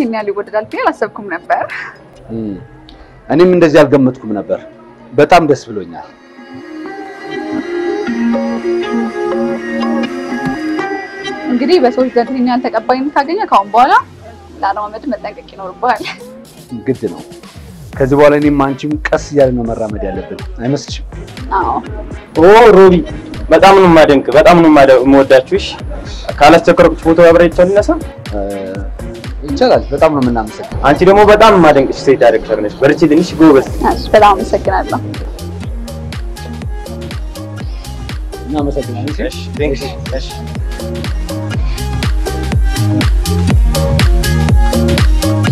ይሄን ያህል ይወደዳል ብዬ አላሰብኩም ነበር። እኔም እንደዚህ አልገመትኩም ነበር። በጣም ደስ ብሎኛል። እንግዲህ በሰዎች ዘንድ ይሄን ያህል ተቀባይነት ካገኘ ከአሁን በኋላ ለአለማመድ መጠንቀቅ ይኖርብሃል። ግድ ነው። ከዚህ በኋላ እኔም አንቺም ቀስ እያለ ነው መራመድ ያለብን አይመስልሽም? አዎ ኦ ሮቢ በጣም ነው የማደንቅ፣ በጣም ነው የማደ- የምወዳችሁ። እሺ ካላስቸገርኩሽ ፎቶ አብሬያቸው ልነሳ። ይቻላል። በጣም ነው የምናመሰግነው። አንቺ ደግሞ በጣም የማደንቅሽ ሴት ዳይሬክተር ነሽ። በርቺ፣ ትንሽ ጎበዝ። በጣም አመሰግናለሁ። እናመሰግናለን። እሺ thanks። እሺ በጣም ቸኩያለሁ።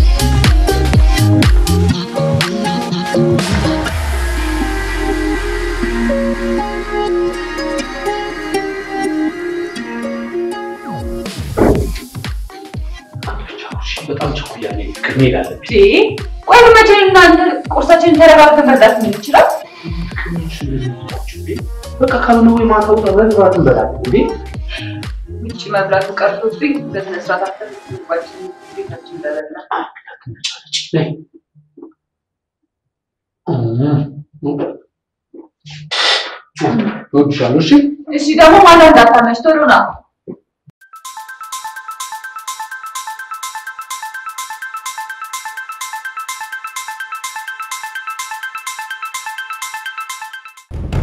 ቆይ መቼ እናንተ ቁርሳችንን ተረጋግተን መብላት የምንችለው? በቃ ካልሆነ ወይ ማታ ውጣ ብለን እራት እንበላለን እንዴ? ውጭ መብላቱ ቀርቶብኝ በስነ ስርዓት ምግባችን ቤታችን በበላ ነይ። እወድሻለሁ። እሺ እሺ ደግሞ ማታ እንዳታመሽ ቶሎ ና።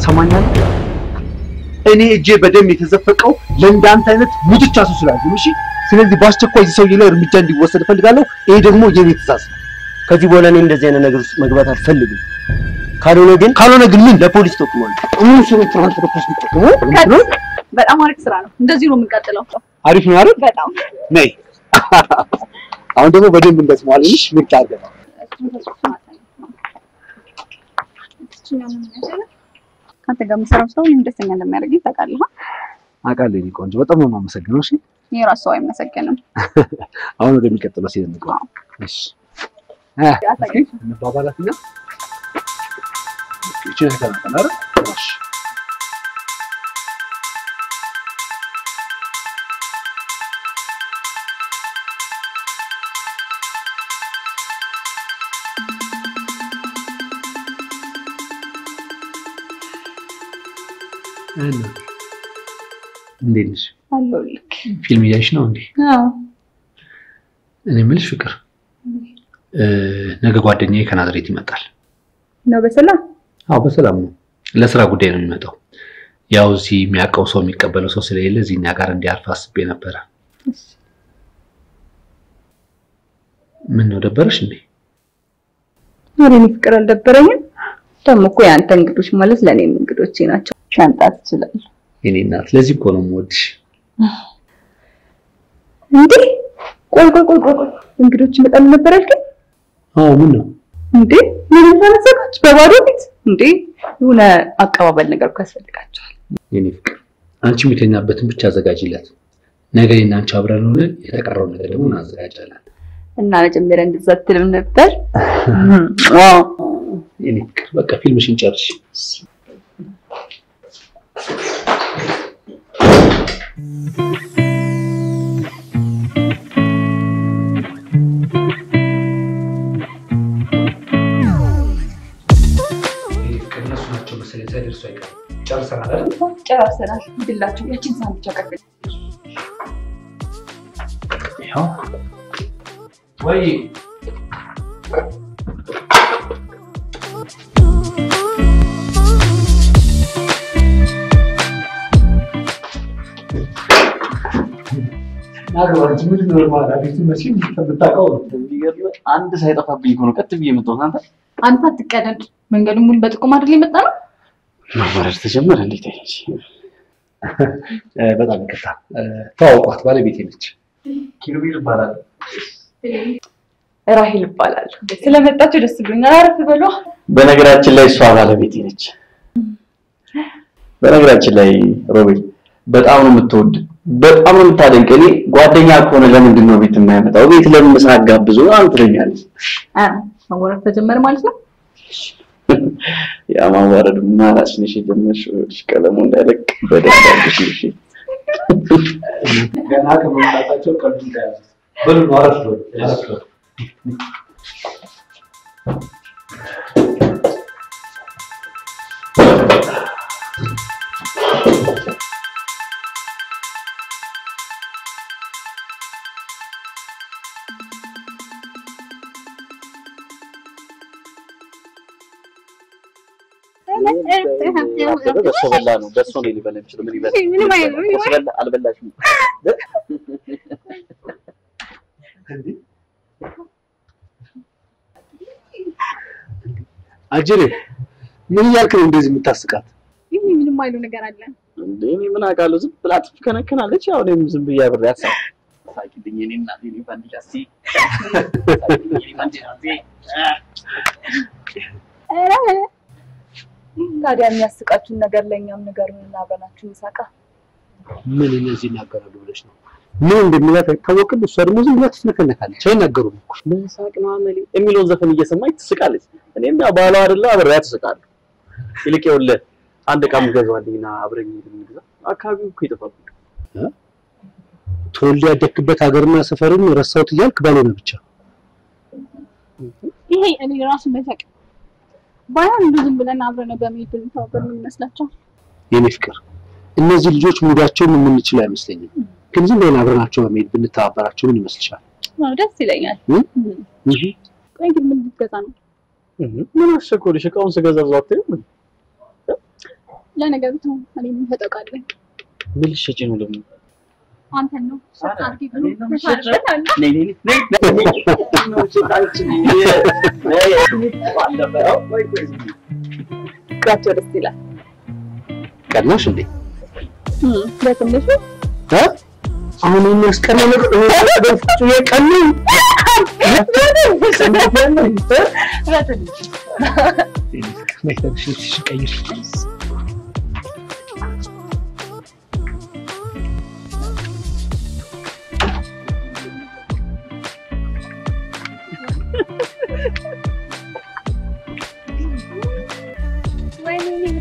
ሰማኛለህ? እኔ እጄ በደም የተዘፈቀው ለእንዳንተ አይነት ሙትቻ ሰው ስላለ እሺ፣ ስለዚህ በአስቸኳይ እዚህ ሰውዬ ላይ እርምጃ እንዲወሰድ እፈልጋለሁ። ይሄ ደግሞ የኔ ትእዛዝ ነው። ከዚህ በኋላ እኔ እንደዚህ አይነት ነገር ውስጥ መግባት አልፈልግም። ካልሆነ ግን ካልሆነ ግን ምን ለፖሊስ ጠቁማለሁ። ምን ስሩ ፕሮፖስ ነው? በጣም አሪፍ ስራ ነው። እንደዚህ ነው የምንቀጥለው። አሪፍ ነው አይደል? በጣም ነይ። አሁን ደግሞ በደንብ እንደዚህ ማለሽ ምን ታርገ ከአንተ ጋር የምሰራው ሰው እኔም ደስተኛ እንደሚያደርገኝ ታውቃለህ። አውቃለሁ። የእኔ ቆንጆ በጣም ነው የማመሰግነው። እሺ፣ የራስ ሰው አይመሰገንም። አሁን ወደሚቀጥለው ሴት እንግባ። እሺ፣ እንባባላትና እቺ አይደል? እሺ እንዴት ነሽ? አለሁልህ። ፊልም እያይሽ ነው እንዴ? አዎ እኔ የምልሽ ፍቅር ነገ ጓደኛዬ ከናዝሬት ይመጣል። ነው በሰላም አዎ በሰላም ነው። ለስራ ጉዳይ ነው የሚመጣው። ያው እዚህ የሚያውቀው ሰው የሚቀበለው ሰው ስለሌለ እዚህ እኛ ጋር እንዲያርፍ አስቤ ነበረ። ምን ነው ደበረሽ እንዴ? ኧረ እኔ ፍቅር አልደበረኝም። ደግሞ እኮ የአንተ እንግዶች ማለት ለእኔም እንግዶቼ ናቸው። ሻንጣ ትችላለህ የኔ እናት ለዚህ እኮ ነው የምወድሽ። እንዴ? ቆይ ቆይ ቆይ ቆይ ቆይ እንግዶች ይመጣሉ ነበር ያልከኝ? አዎ ምን ነው እንዴ ምን ተነሰቃች? በባዶ ቤት እንዴ? የሆነ አቀባበል ነገር እኮ ያስፈልጋቸዋል። የኔ ፍቅር አንቺ የሚተኛበትን ብቻ አዘጋጅለት። ነገ እኔና አንቺ አብረን ሆነን የተቀረውን ነገር ደግሞ እናዘጋጃለን። እና መጀመሪያ እንደዛ አትልም ነበር? የኔ ፍቅር በቃ ፊልምሽን ጨርሽ። እነሱ ናቸው መሰለኝ ሳይደርሱ አይቀርም። ጨርሰናል አይደል? ጨራርሰናል። ግላቸው ያችን ሳን ብቻ ቀብል ያው ወይ አንድ ሳይጠፋብኝ እኮ ነው ቀጥ ብዬ የመጣሁት። አንተ አንተ አትቀደድ። መንገዱን ሙሉ በጥቁም አይደል የመጣ ነው? ማማረር ተጀመረ። እንዴት አይነች! በጣም ይቅርታ። ተዋውቋት፣ ባለቤቴ ነች። ኪሩቤል ይባላል። ራሂል ይባላል። ስለመጣችሁ ደስ ብሎኛል። አረፍ በሏ። በነገራችን ላይ እሷ ባለቤቴ ነች። በነገራችን ላይ ሮቤል በጣም ነው የምትወድ፣ በጣም ነው የምታደንቅ። እኔ ጓደኛ ከሆነ ለምንድን ነው ቤት የማያመጣው? ቤት ለምን ምሳ ጋብዞ አንተ ትለኛለች። መወረድ ተጀመረ ማለት ነው። ያ ማዋረድ ማራስ ነሽ የጀመርሽው እሺ፣ ቀለሙ እንዳይለቅ በደንብ አድርገሽ እሺ። ገና ከመምጣታቸው ቀልዱ ተያዙ። በሉ አረፍ በሉ በሶ በላ ነው። በሶ ነው ሊበላ የሚችለው። ምን ይበላ ምንም አይልም። በሶ በላ አልበላሽም። አጅሬ ምን እያልክ ነው እንደዚህ የምታስቃት? ይህ ምንም አይሉ ነገር አለ። እንዴ እኔ ምን አውቃለሁ? ዝም ብላ ትከነከናለች። ያው እኔም ዝም ብዬ አብሬያት ሳቅ ሳቂልኝ እኔ ሳቂልኝ እስኪ ታዲያ የሚያስቃችሁን ነገር ለእኛም ንገሩን እና አብረናችሁ እንሳቃ። ምን እነዚህ ይናገራሉ ብለሽ ነው? ምን እንደሚላት አይታወቅም። እሷ ደግሞ ዝም ብላ ትነከነካለች። አይናገሩም እኮ በሳቅ ነው አመሌ የሚለውን ዘፈን እየሰማች ትስቃለች። እኔም ያው ባሏ አይደለ አብሬያት ትስቃለሁ። ይልቅ ይኸውልህ አንድ ዕቃ የምገዛዋልኝና አብረኝ እንግዛ። አካባቢው እኮ ይጠፋል። ተወልዶ ያደግክበት ሀገርና ሰፈርን ረሳሁት እያልክ ባልሆነ ብቻ ይሄ እኔ ራሱ መሳቅ ባይሆን ዝም ብለን አብረን በመሄድ ብንተባበር ምን ይመስላችኋል? የኔ ፍቅር እነዚህ ልጆች ሙዳቸውን የምንችል አይመስለኝም። ግን ዝም ብለን አብረናቸው በመሄድ ብንተባበራቸው ምን ይመስልሻል? ደስ ይለኛል። ቆይ ግን ምን ልትገዛ ነው? ምን አስቸኮልሽ? እቃውን ስገዛ አትይም? ለነገሩ ተው፣ እኔ ምን ተጠቃለኝ ምን ልትሸጪ ነው ደግሞ? ፍቅራቸው ደስ ይላል። ቀናሽ እንዴ? በትንሹ እ? አሁን የሚያስቀና ነገር የቀኑ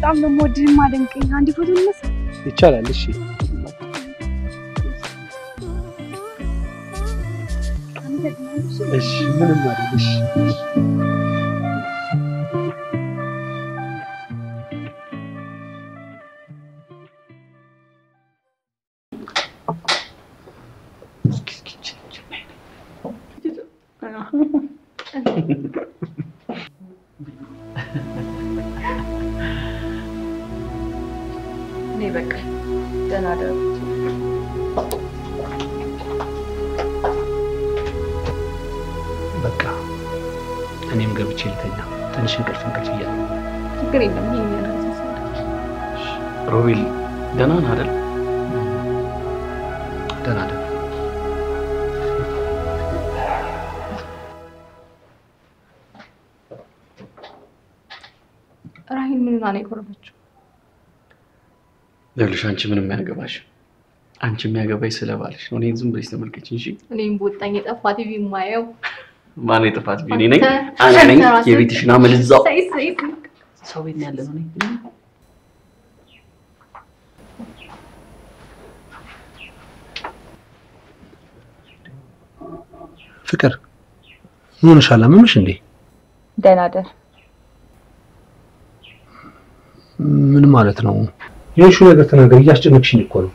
በጣም ነው የምወድህ የማደንቅህ። አንድ ፎቶ እንነሳ። ይቻላል። እሺ እሺ፣ ምንም አይደል። እሺ ይኸውልሽ አንቺ ምንም አያገባሽ። አንቺ የሚያገባሽ ስለባልሽ ነው። እኔን ዝም ብለሽ ተመልከች እንጂ እኔም በወጣኝ የጠፋ ቲቪ የማየው ማን የጥፋት ቢኔ ነኝ እኔ ነኝ። የቤትሽን አመል እዛው ሰው ቤት ያለ ነው። ፍቅር ምን ሆነሻል? አመመሽ እንዴ? ደህና ደር። ምን ማለት ነው? የሹ ነገር ተናገር። እያስጨነቅሽኝ እኮ ነው።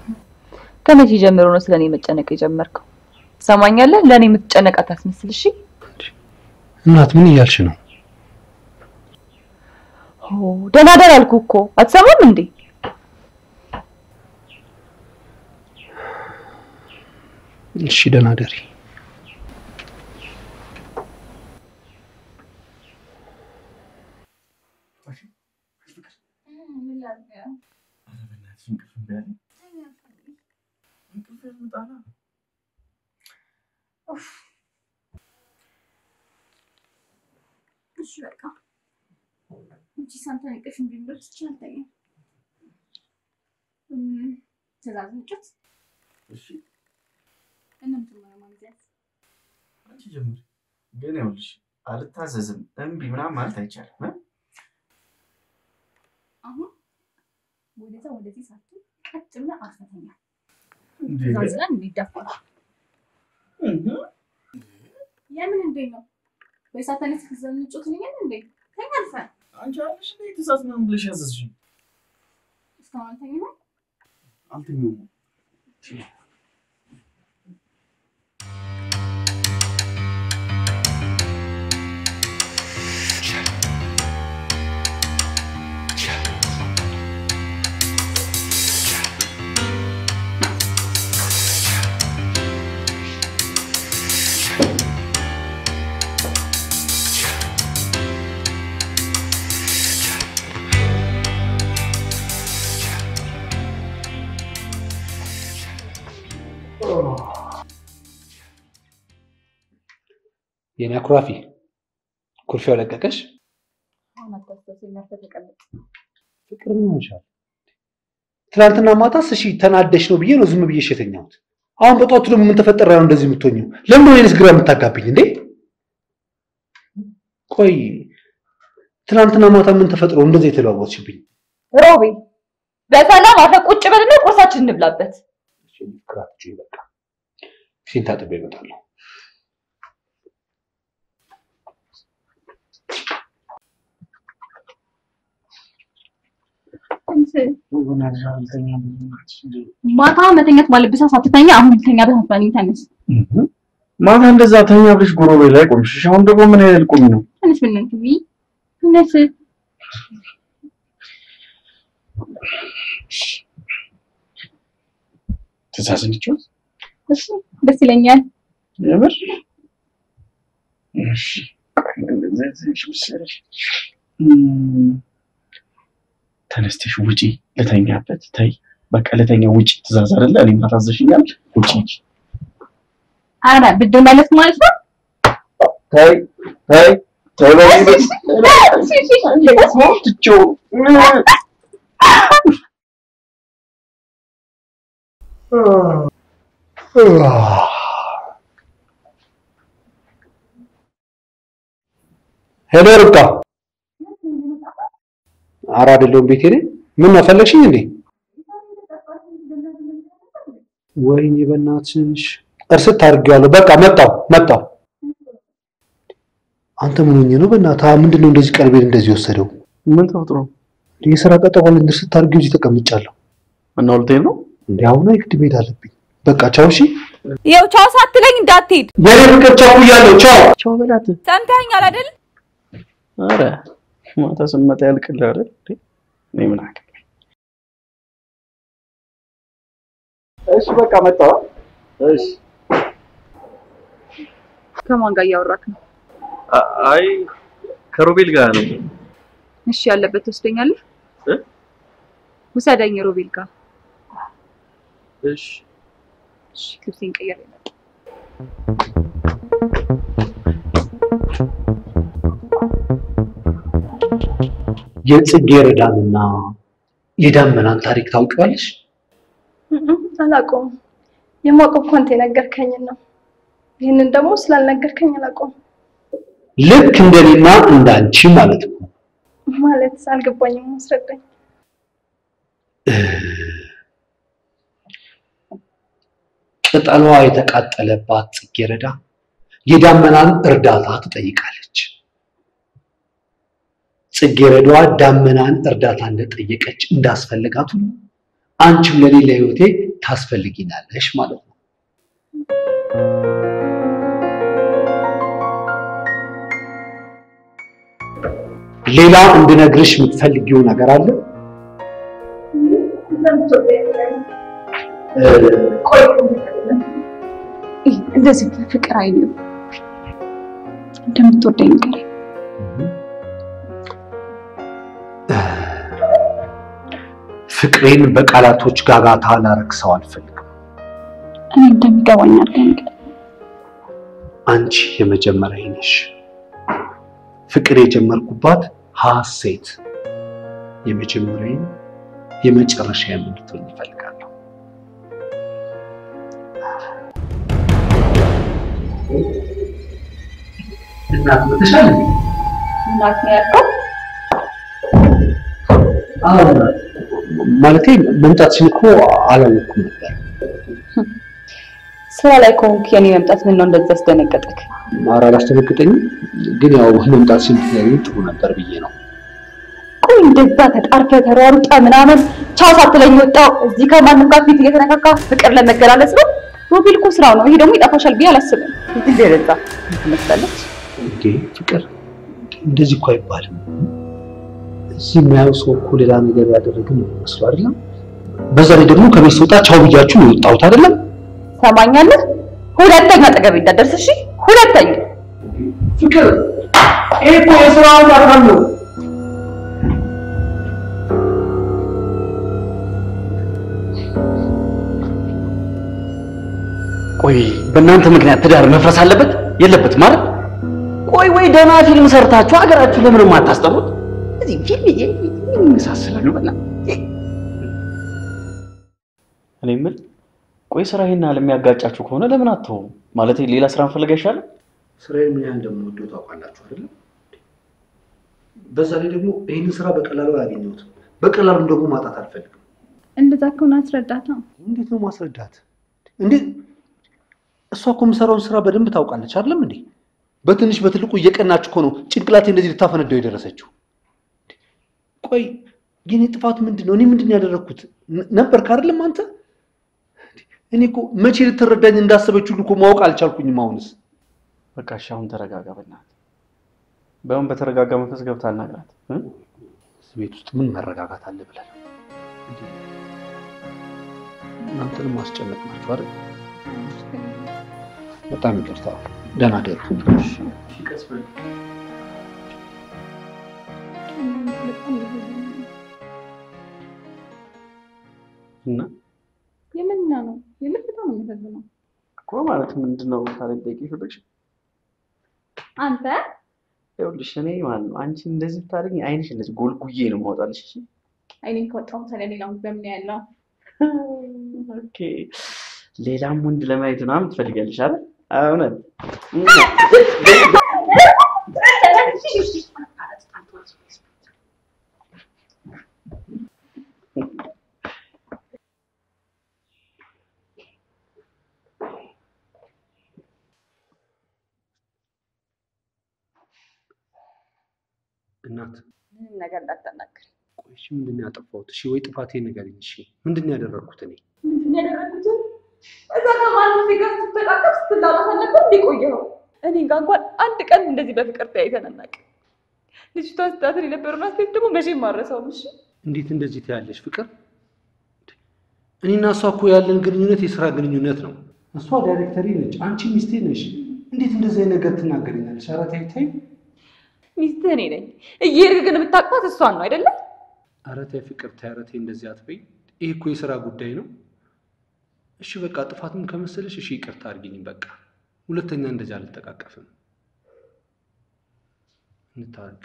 ከመቼ ጀምሮ ነው ስለኔ መጨነቅ የጀመርከው? ትሰማኛለህ? ለእኔ የምትጨነቅ አታስመስል። እሺ እናት ምን እያልሽ ነው? ኦ፣ ደህና ደር አልኩ እኮ አትሰማም እንዴ? እሺ ደህና ደሪ። እሺ በቃ እቺ እንቅልፍ እንዲኖር ትችላለኝ። ትእዛዝ እንጭት እሺ እንም ትማር አንቺ ጀምሪ። ግን ይኸውልሽ አልታዘዝም እምቢ ምናምን ማለት አይቻልም።? አሁን ወደዛ ወደዚህ ሳትል ቀጥ ብለህ አስፈተኛ እንዴ? ትእዛዝ ላይ እንዲደፋ እህ የምን እንዴ ነው? ሳታኒስ ከዘንጮት ነኝ እንዴ? ተኛ አልፈ አንቺ አለሽ እንዴ ትእዛዝ ምናምን ብለሽ ያዘዝሽኝ? እስካሁን አልተኛ ነው። አልተኛውም። የኔ አኩራፊ ኩርፊያው ለቀቀሽ? ፍቅር ምን ሆነሻል? ትናንትና ማታስ እሺ ተናደሽ ነው ብዬ ነው ዝም ብዬሽ የተኛሁት። አሁን በጠዋቱ ደግሞ ምን ተፈጠረ ነው እንደዚህ የምትሆኚው? ለምን ወይንስ ግራ የምታጋብኝ እንዴ? ቆይ ትናንትና ማታ ምን ተፈጥሮ እንደዚህ የተለዋወጥሽብኝ? ሮቤ በሰላም አርፈህ ቁጭ በልና ቁርሳችን እንብላበት። ክራት በቃ ፊቴን ታጥቤ እመጣለሁ። ማታ መተኛት ሰዓት ሳትተኛ አሁን ልተኛ በሳት ተነስ ማታ እንደዛ ተኛ ብለሽ ጎሮቤ ላይ ቆምሽ። እሺ፣ አሁን ደግሞ ምን ያህል ቁሚ ነው? ተነስ ቢ ተነስ ትእዛዝ ነችው? እሺ ደስ ይለኛል። የምር እሺ። ተነስተሽ ውጪ ልተኛበት። ተይ በቃ ልተኛ ውጪ። ትእዛዝ አይደለ? እኔ ማታዘሽኛል። ውጪ። አረ ብድር መለስ ማለት ነው። ተይ ተይ ተይ በይ ትቼው ሄሎ ርብቃ። ኧረ አይደለሁም ቤቴ ነኝ። ምን ነው ፈለግሽኝ እንዴ? ወይኔ በእናትሽ እርስት አድርጌዋለሁ። በቃ መጣሁ መጣሁ። አንተ ምን ሆኜ ነው? በእናትህ ምንድን ነው እንደዚህ ቀልቤን እንደዚህ ወሰደው? ምን ተፈጥሮ የስራ ቀጠሮ እርስት አድርጌው እዚህ ተቀምጫለሁ። እና ሁለቴን ነው እንዴ አሁን የግድ መሄድ አለብኝ። በቃ ቻው። እሺ ይኸው ቻው ሳትለኝ እንዳትሄድ የኔ ፍቅር ቻው ብያለሁ። ቻው ቻው በላት። ሰምተኸኛል አይደል? ኧረ ማታ ስመጣ ያልቅልህ አይደል? እኔ ምን አገባኝ? እሺ በቃ መጣሁ። እሺ ከማን ጋር እያወራክ ነው? አይ ከሮቤል ጋር ነው። እሺ ያለበት ትወስደኛለህ? እ? ውሰደኝ ሮቤል ጋር። እሺ እሺ ልብሴን ቀይሬ እመጣለሁ። የጽጌረዳንና የዳመናን ታሪክ ታውቂዋለሽ? አላውቀውም። የማውቀው እኮ አንተ የነገርከኝን ነው። ይህንን ደግሞ ስላልነገርከኝ አላውቀውም። ልክ እንደኔና እንዳንቺ ማለት ነው። ማለት አልገባኝም። አስረዳኝ። ቅጠሏ የተቃጠለባት ጽጌረዳ የዳመናን እርዳታ ትጠይቃለች። ጽጌረዳዋ ዳመናን እርዳታ እንደጠየቀች እንዳስፈልጋት ሁሉ አንቺም ለኔ ለህይወቴ ታስፈልጊናለሽ ማለት ነው። ሌላ እንድነግርሽ የምትፈልጊው ነገር አለ? እንደዚህ ፍቅር አይልም። እንደምትወደኝ ንገረኝ። ፍቅሬን በቃላቶች ጋጋታ ላረክሰው አልፈልግም። እኔ እንደሚገባኝ አድርገህ አንቺ የመጀመሪያ ነሽ። ፍቅር የጀመርኩባት ሀሴት የመጀመሪያ የመጨረሻ የምንድትሆኝ ይፈልጋለሁ። እናት መተሻል እናት ነው ያልከው? ማለቴ መምጣትሽን እኮ አላወኩም ነበር። ስራ ላይ ከሆንክ የኔ መምጣት ምን ነው እንደዚህ ያስደነገጠክ? ኧረ አላስደነግጠኝም፣ ግን ያው መምጣት ሲል ጥሩ ነበር ብዬ ነው። ቆይ እንደዛ ተጣርፈ ተሯሩጠ ምናምን ቻው ሳትለኝ ወጣው እዚህ ከማንም ጋር ፊት እየተነካካ ፍቅር ለመገላለጽ ነው። ሮቤል እኮ ስራው ነው። ይሄ ደግሞ ይጠፋሻል ብዬ አላስብም። እዚህ ደረጃ ትመስላለች። ፍቅር እንደዚህ እኮ አይባልም። እዚህ የሚያየው ሰው እኮ ሌላ ነገር ያደረግን ነው የሚመስለው አይደለም። በዛ ላይ ደግሞ ከቤት ስወጣ ቻው ብያችሁ ነው የወጣሁት አይደለም። ሰማኛለህ? ሁለተኛ አጠገቤ እንዳትደርስ እሺ? ሁለተኛ ፍቅር ይሄ እኮ የስራው አካል ነው። ቆይ በእናንተ ምክንያት ትዳር መፍረስ አለበት የለበትም ማለት? ቆይ ወይ ደህና ፊልም ሰርታችሁ ሀገራችሁ ለምን የማታስጠሩት? ፊልም ይመሳሰላሉ። በና እኔ የምል ቆይ ስራ ይሄን ያህል የሚያጋጫችሁ ከሆነ ለምን አትተው? ማለት ሌላ ስራ መፈለግ አይሻልም? ስራዬን ምን ያህል እንደምወደው ታውቃላችሁ አይደለም? በዛ ላይ ደግሞ ይህንን ስራ በቀላሉ አላገኘሁትም። በቀላሉም ደግሞ ማጣት አልፈልግም። እንደዛ ከሆነ አስረዳት ነው። እንዴት ነው ማስረዳት? እንዴት እሷ እኮ የምሰራውን ስራ በደንብ ታውቃለች አይደለም እንዴ? በትንሽ በትልቁ እየቀናች እኮ ነው ጭንቅላቴ እንደዚህ ልታፈነዳው የደረሰችው። ቆይ የኔ ጥፋት ምንድን ነው? እኔ ምንድን ነው ያደረግኩት? ነበር አይደለም አንተ? እኔ እኮ መቼ ልትረዳኝ እንዳሰበች ሁሉ እኮ ማወቅ አልቻልኩኝም። አሁንስ በቃ እሺ አሁን ተረጋጋ በእናትህ። በአሁን በተረጋጋ መንፈስ ገብታ አናግራት ቤት ውስጥ ምን መረጋጋት አለ ነው? እናንተንም ማስጨነቅ ናችሁ አይደል? በጣም ይቅርታ። ደህና ደሩ። እና የምና ነው የምር በጣም ነው የሚያሳዝነው። እኮ ማለት ምንድን ነው ታዲያ ጠይቄ ፈለግሽ? አንተ ይኸውልሽ እኔ ማለት ነው አንቺ እንደዚህ ብታደርጊ አይንሽ እንደዚህ ጎልጉዬ ነው የማወጣልሽ። እሺ አይኔን ከወጣሁ ታዲያ ሌላውን በምን ያለው okay ሌላም ወንድ ለማየት ምናምን ትፈልጊያለሽ አይደል? እውነት እናት ምንም ነገር እንዳታናግር። ቆይ እሺ፣ ምንድን ነው ያጠፋሁት? እሺ ወይ ጥፋቴን ንገሪኝ። እሺ ምንድን ነው ያደረግኩት እኔ? ምንድን ነው ያደረጉት? እዛ ከማንም ሴት ጋር ስትተቃቀፍ ስትላላት አልነበር እንዴ ቆየኸው? እኔ ጋር እንኳን አንድ ቀን እንደዚህ በፍቅር ተያይተን አናውቅም። ልጅቷ ስታትን የነበረውን አስተያየት ደግሞ መቼም አልረሳውም። እሺ እንዴት እንደዚህ ትያለሽ ፍቅር? እኔና እሷ እኮ ያለን ግንኙነት የስራ ግንኙነት ነው። እሷ ዳይሬክተሪ ነች፣ አንቺ ሚስቴ ነሽ። እንዴት እንደዚህ ነገር ትናገረኛለሽ? ኧረ ተይ ተይ። ሚስትህ እኔ ነኝ። እየሄድክ ግን የምታቅፋት እሷን ነው አይደለም? ኧረ ተይ ፍቅር ተይ፣ ኧረ ተይ እንደዚህ አትበይ። ይህ እኮ የስራ ጉዳይ ነው። እሺ በቃ ጥፋትም ከመሰለሽ እሺ ይቅርታ አድርጊኝ። በቃ ሁለተኛ እንደዚህ አልተቃቀፍም። እንታረቅ።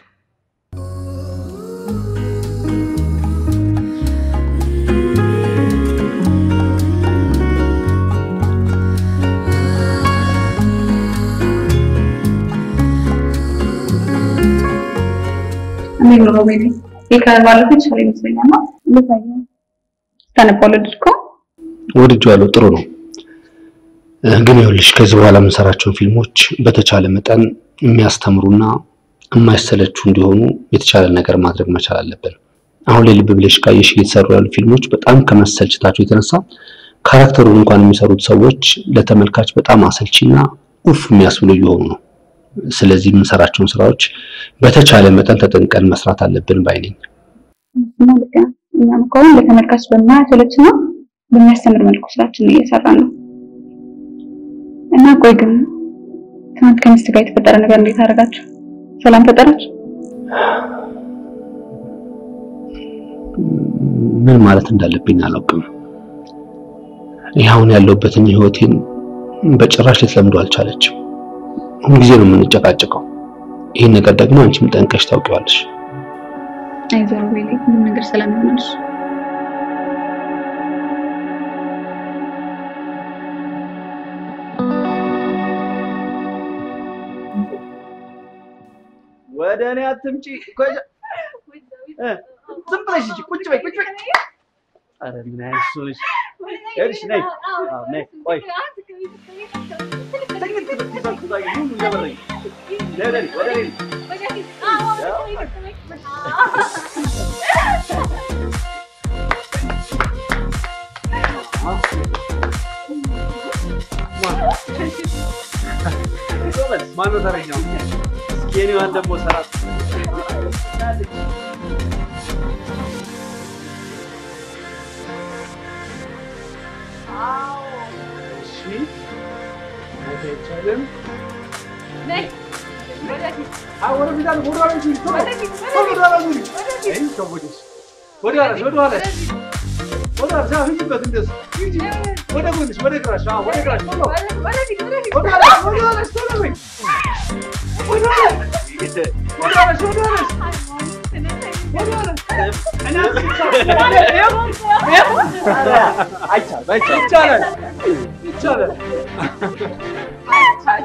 ታነባለህ እኮ ወድጄዋለሁ። ጥሩ ነው። ግን ይኸውልሽ ከዚህ በኋላ የምንሰራቸውን ፊልሞች በተቻለ መጠን የሚያስተምሩና የማይሰለቹ እንዲሆኑ የተቻለ ነገር ማድረግ መቻል አለብን። አሁን ላይ ልብ ብለሽ ካየሽ እየተሰሩ ያሉ ፊልሞች በጣም ከመሰልቸታቸው የተነሳ character ኡን እንኳን የሚሰሩት ሰዎች ለተመልካች በጣም አሰልቺና ኡፍ የሚያስብሉ እየሆኑ ነው። ስለዚህ የምንሰራቸውን ስራዎች በተቻለ መጠን ተጠንቀን መስራት አለብን ባይ ነኝ። እኛም አሁን ለተመልካች በማያሰለችና በሚያስተምር መልኩ ስራችንን እየሰራን ነው። እና ቆይ ግን ትናንት ከሚስት ጋር የተፈጠረ ነገር እንዴት አደረጋችሁ? ሰላም ፈጠረች? ምን ማለት እንዳለብኝ አላውቅም። ይህ አሁን ያለሁበትን ህይወቴን በጭራሽ ልትለምዶ አልቻለችም። ሁልጊዜ ነው የምንጨቃጨቀው። ይህን ነገር ደግሞ አንቺም ጠንቀሽ ታውቂዋለሽ። አይዞህ ሮቤል፣ ሁሉም ነገር ሰላም ይሆናል። ወደ እኔ አትምጪ። ቆይ ዝም ብለሽ ሂጂ። ቁጭ በይ ቁጭ በይ። ኧረ ምን አይነት ሰው ነሽ? ይኸውልሽ ነይ። አዎ ነይ። ቆይ ማነው ተረኛው? እስኪ የኔዋን ደግሞ ሰራት እሺ አይቻልም። አዎ፣ ወደፊት አለ፣ ወደኋላ ሂጂ፣ ቶሎ፣ ቶሎ ወደኋላ ሂጂ። አይ፣ ሰዎችስ፣ ወደኋላ ወደኋላ ወደኋላ እዛ ሂጂበት፣ እንደዚህ ሂጂ። ወደ ጎንሽ፣ ወደ ግራሽ፣ አዎ፣ ወደ ግራሽ፣ ቶሎ ወደኋላ፣ ወደኋላ፣ ቶሎ በይ። ወደኋላ፣ ወደኋላ፣ ወደኋላ ይቻላል ይቻላል።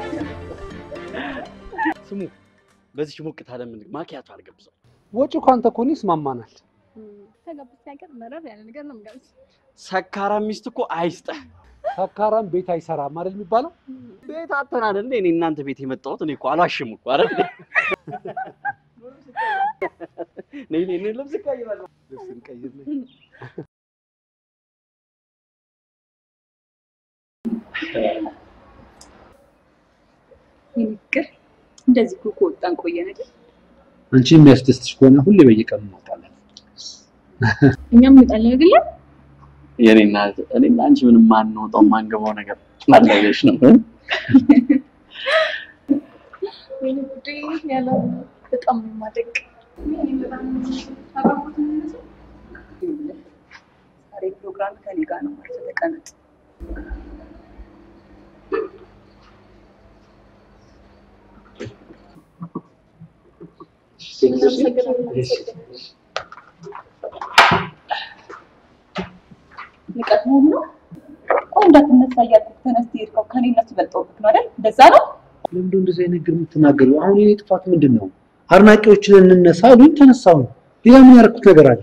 ስሙ በዚህ ሞቅታ ለምን ማኪያቶ አልገብዘው? ወጪ እኮ አንተ እኮ እኔ ይስማማናል። ተጋብቼ ሀገር መረር ያለ ነገር ነው የምጋብዝህ። ሰካራ ሚስት እኮ አይስጠህ። ሰካራም ቤት አይሰራም አይደል የሚባለው? ቤት አተን አይደል እኔ እናንተ ቤት የመጣሁት እኔ እኮ አልዋሽም እኮ አይደል? ነይ ነይ ነይ ልብስ ቀይራለሁ። ልብስ እንቀይር። የኔ ፍቅር እንደዚህ እኮ ከወጣን ቆየን አይደል? አንቺ የሚያስደስትሽ ከሆነ ሁሌ በየቀኑ እንወጣለን። እኛም እንመጣለን አይደለ? የኔ እናት እኔና አንቺ ምንም ማንወጣው ማንገባው ነገር አላየሽ ነው። ወይኔ ጉዴ ያለው በጣም ዛሬ ፕሮግራም ከኔ ጋር ነው ማለት ተቀመጥ። ንቀት መሆኑ ነው። ቆይ እንዳትነሳ እያልኩህ ተነስተህ የሄድከው ከኔነቱ በልጦብህ ነው አይደል? እንደዛ ነው። ለምንድን ነው እንደዚህ አይነት ነገር የምትናገሪው? አሁን የኔ ጥፋት ምንድን ነው? አድናቂዎችን እንነሳ አሉኝ፣ ተነሳሁ። ሌላ ምን ያደረኩት ነገር አለ?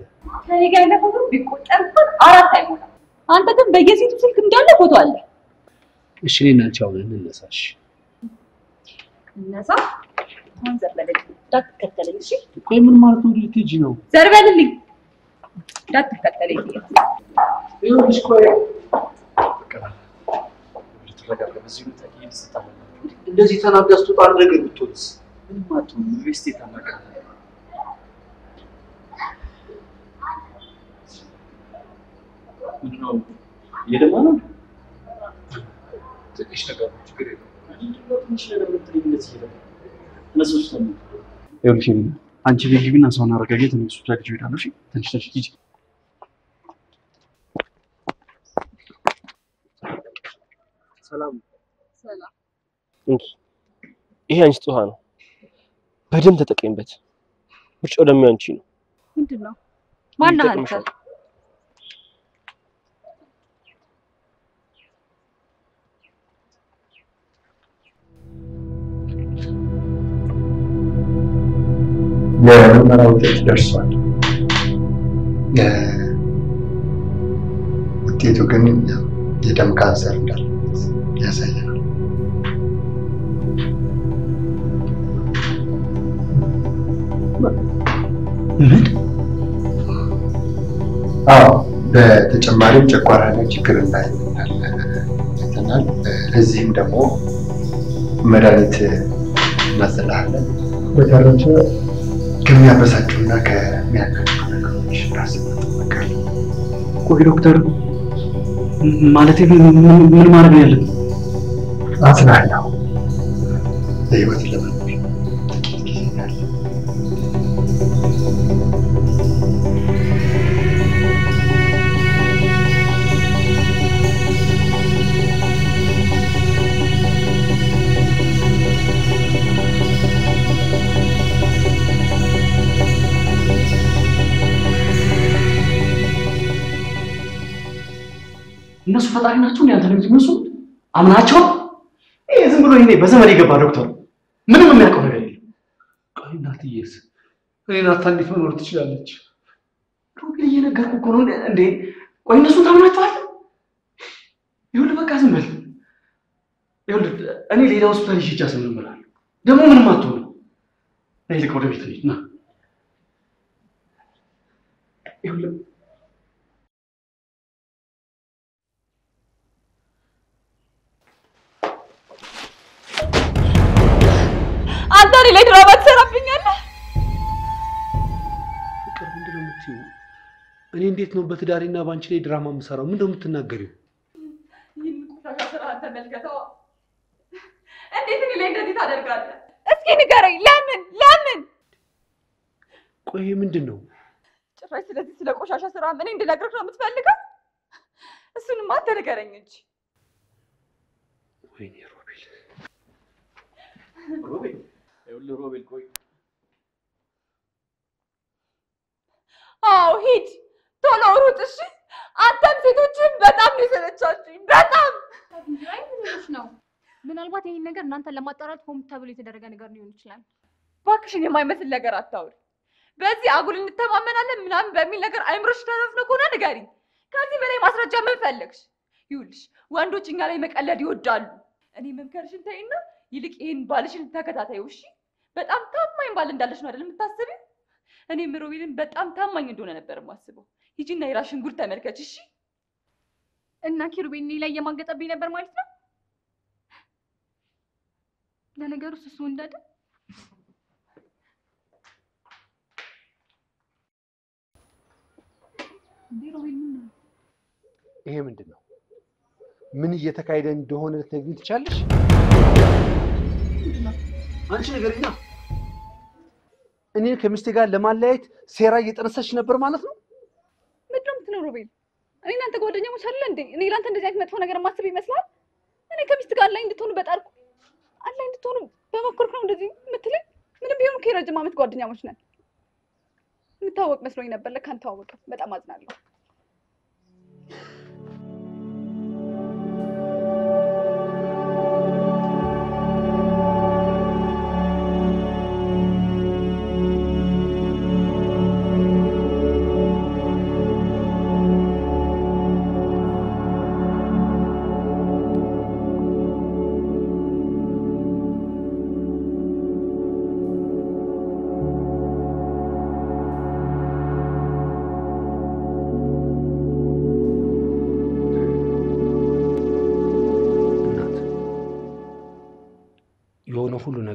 ከኔ ጋር ያለ ፎቶ ቢቆጠር እንኳን አራት አይሞላም። አንተ ግን በየሴቱ ስልክ እንዳለ ፎቶ አለ። እሺ እኔና አንቺ አሁን እንነሳሽ። እነሳ አሁን ዘርበልልኝ፣ እንዳትከተለኝ እሺ? ቆይ ምን ማለት ነው? ልትሄጂ ነው? ዘርበልልኝ፣ እንዳትከተለኝ ብዬ ይኸውልሽ ቆይ እንደዚህ ተናዳ ስትወጣ አንድ ነገር ብትሆንስ? ምንም አትሆንም። ሚስቴ ታናግረኛለች። ምንድን ነው እየደማ ነው? ትንሽ ነገር ነው፣ ችግር የለውም። ትንሽ ነገር ብትለኝ እንደዚህ እነሱ ነው። ይኸውልሽ አንቺ ቤት ግቢና ሰውን አረጋጊት፣ እኔ እሱ ልጅ እሄዳለሁ። እሺ ትንሽ ትንሽ ሂጂ። ሰላም ይሄ አንቺ ስጦታ ነው። በደንብ ተጠቀሚበት። ምርጫው ደግሞ ያንቺ ነው። ምንድን ነው? ማነህ አንተ? የምርመራ ውጤት ደርሷል። ውጤቱ ግን የደም ካንሰር እንዳለበት ያሳያል። ምን? አዎ፣ በተጨማሪም ጨጓራ ላይ ችግር አይተናል። ለዚህም ደግሞ መድኃኒት እናዘልሃለን። በተረፈ ከሚያበሳጩና ከሚያናዱ ነገሮች ራስን አለብህ። ቆይ ዶክተር፣ ማለቴ ምን ማድረግ ነው ያለብን? አጽናለሁ። ለህይወት ለመኖር እነሱ ፈጣሪ ናቸው እንዴ? አንተ ነው የምትመስሉት? አምናቸው? ይሄ ዝም ብሎ ይሄ በዘመድ የገባ ዶክተር ምንም የሚያውቀው ነገር የለም። ቆይ እናትዬስ እኔን አታ እንዴት መኖር ትችላለች? ሮግል እየነገርኩህ እኮ ነው እንዴ። ቆይ እነሱን ታምናቸዋለህ? ይኸውልህ በቃ ዝም በል። ይኸውልህ እኔ ሌላ ሆስፒታል ይዤ አስመረምራለሁ። ደግሞ ምንም አትሆንም። ነይ ወደ ቤት ና ይኸውልህ አንተ እኔ ላይ ድራማ ትሰራብኛለህ። ፍቅር ምንድን ነው የምትይው? እኔ እንዴት ነው በትዳሬና በአንቺ ላይ ድራማ የምሰራው? ምንድን ነው የምትናገሪው? ይህን ቆሻሻ ስራህን ተመልከተው። እንዴት እኔ ላይ እንደዚህ ታደርጋለህ? እስኪ ንገረኝ፣ ለምን ለምን? ቆይ ይሄ ምንድን ነው? ጭራሽ ስለዚህ ስለ ቆሻሻ ስራ እኔ እንድነግርህ ነው የምትፈልገው? እሱንማ አንተ ንገረኝ እንጂ። ወይኔ ሮቤል፣ ሮቤል፣ ይኸውልህ ሮቤል፣ ቆይ አዎ ሂድ፣ ቶሎ ሩጥ። እሺ አንተም ሴቶችን በጣም ነው የሰለቻችሁኝ፣ በጣም ነው? ምናልባት ይሄን ነገር እናንተን ለማጣራት ሆን ተብሎ የተደረገ ነገር ሊሆን ይችላል። እባክሽን የማይመስል ነገር አታውሪ። በዚህ አጉል እንተማመናለን ምናምን በሚል ነገር አይምሮሽ ተነፍኖ ከሆነ ንገሪኝ። ከዚህ በላይ ማስረጃ ምን ፈለግሽ? ይኸውልሽ ወንዶች እኛ ላይ መቀለድ ይወዳሉ። እኔ መምከርሽን ተይና ይልቅ ይህን ባልሽን ተከታታዩ። እሺ በጣም ታማኝ ባል እንዳለሽ ነው አይደል የምታስቢው? እኔም ሮቤልን በጣም ታማኝ እንደሆነ ነበር የማስበው። ሂጂና የራሽን ጉድ ተመልከች። እሺ እና ኪሩቤል እኔ ላይ እየማገጠብኝ ነበር ማለት ነው። ለነገሩ እሱ እንዳደ ይሄ ምንድን ነው? ምን እየተካሄደ እንደሆነ ልትነግሪኝ ትቻለሽ? አንቺ ነገርኛ እኔን ከሚስቴ ጋር ለማለያየት ሴራ እየጠነሰች ነበር ማለት ነው? ምንድን ነው የምትለው ሮቤል? እኔ እናንተ ጓደኛሞች አለ እንዴ? እኔ ለአንተ እንደዚህ አይነት መጥፎ ነገር ማስብ ይመስላል? እኔ ከሚስት ጋር ላይ እንድትሆኑ በጣርኩ አላይ እንድትሆኑ በመኮርክ ነው እንደዚህ የምትለኝ? ምንም ቢሆን እኮ የረጅም ዓመት ጓደኛሞች ነን። የምታወቅ መስሎኝ ነበር። ለካ አንተዋወቅም። በጣም አዝናለሁ።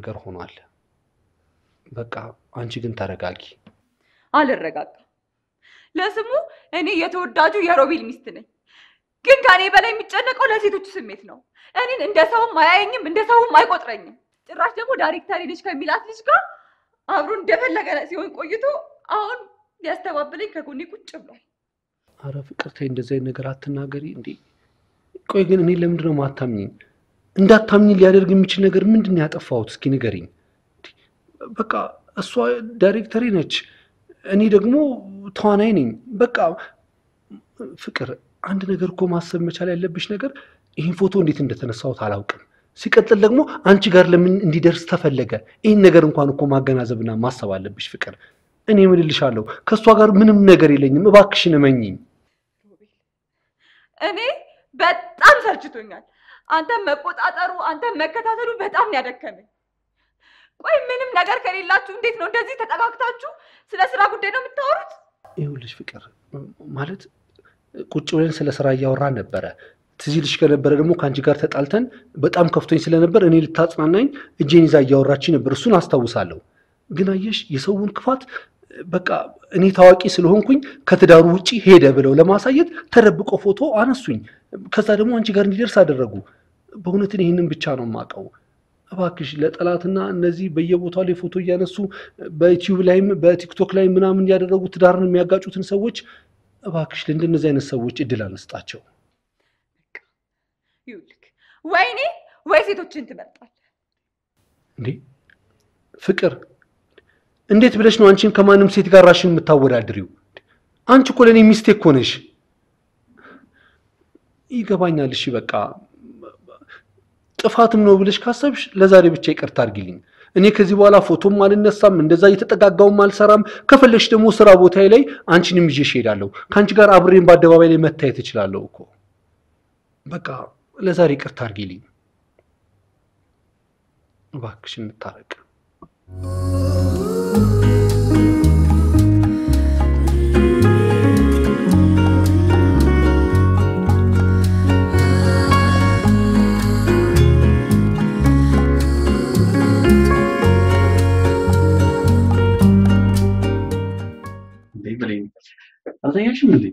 ነገር ሆኗል። በቃ አንቺ ግን ተረጋጊ። አልረጋጋም። ለስሙ እኔ የተወዳጁ የሮቤል ሚስት ነኝ፣ ግን ከኔ በላይ የሚጨነቀው ለሴቶቹ ስሜት ነው። እኔን እንደ ሰውም አያየኝም፣ እንደ ሰውም አይቆጥረኝም። ጭራሽ ደግሞ ዳይሬክተር ልጅ ከሚላት ልጅ ጋር አብሮ እንደፈለገ ሲሆን ቆይቶ አሁን ሊያስተባብለኝ ከጎኔ ቁጭ ብሏል። አረ ፍቅር ተይ፣ እንደዚህ አይነት ነገር አትናገሪ እንዴ። ቆይ ግን እኔ ለምንድን ነው ማታምኝኝ? እንዳታምኝ ሊያደርግ የሚችል ነገር ምንድን ነው ያጠፋሁት? እስኪ ንገሪኝ። በቃ እሷ ዳይሬክተሪ ነች፣ እኔ ደግሞ ተዋናይ ነኝ። በቃ ፍቅር፣ አንድ ነገር እኮ ማሰብ መቻል ያለብሽ ነገር ይህን ፎቶ እንዴት እንደተነሳሁት አላውቅም። ሲቀጥል ደግሞ አንቺ ጋር ለምን እንዲደርስ ተፈለገ? ይህን ነገር እንኳን እኮ ማገናዘብና ማሰብ አለብሽ ፍቅር። እኔ እምልልሻለሁ ከእሷ ጋር ምንም ነገር የለኝም። እባክሽን እመኚኝ። እኔ በጣም ሰልችቶኛል። አንተን መቆጣጠሩ፣ አንተን መከታተሉ በጣም ነው ያደከመኝ። ቆይ ምንም ነገር ከሌላችሁ እንዴት ነው እንደዚህ ተጠጋግታችሁ ስለ ስራ ጉዳይ ነው የምታወሩት? ይኸውልሽ ፍቅር ማለት ቁጭ ብለን ስለ ስራ እያወራን ነበረ። ትዝ ይልሽ ከነበረ ደግሞ ከአንቺ ጋር ተጣልተን በጣም ከፍቶኝ ስለነበር እኔ ልታጽናናኝ እጄን ይዛ እያወራች ነበር። እሱን አስታውሳለሁ። ግን አየሽ የሰውን ክፋት በቃ እኔ ታዋቂ ስለሆንኩኝ ከትዳሩ ውጪ ሄደ ብለው ለማሳየት ተደብቆ ፎቶ አነሱኝ። ከዛ ደግሞ አንቺ ጋር እንዲደርስ አደረጉ። በእውነትን ይህንን ብቻ ነው የማውቀው። እባክሽ ለጠላትና እነዚህ በየቦታው ላይ ፎቶ እያነሱ በዩቲዩብ ላይም በቲክቶክ ላይ ምናምን እያደረጉ ትዳርን የሚያጋጩትን ሰዎች እባክሽ ለእንደነዚህ አይነት ሰዎች እድል ይኸውልህ ወይኔ ወይ ሴቶችን ትመርጣለህ። እንዴ ፍቅር እንዴት ብለሽ ነው አንቺን ከማንም ሴት ጋር ራሽን የምታወዳድሪው? አንቺ እኮ ለእኔ ሚስቴ እኮ ነሽ። ይገባኛል። እሺ በቃ ጥፋትም ነው ብለሽ ካሰብሽ ለዛሬ ብቻ ይቅርታ አድርጊልኝ። እኔ ከዚህ በኋላ ፎቶም አልነሳም፣ እንደዛ እየተጠጋጋውም አልሰራም። ከፈለሽ ደግሞ ስራ ቦታዬ ላይ አንቺንም ይዤሽ እሄዳለሁ። ከአንቺ ጋር አብሬን በአደባባይ ላይ መታየት እችላለሁ እኮ። በቃ ለዛሬ ይቅርታ አድርጊልኝ። እባክሽ እንታረቅ። አልተኛሽም እንዴ?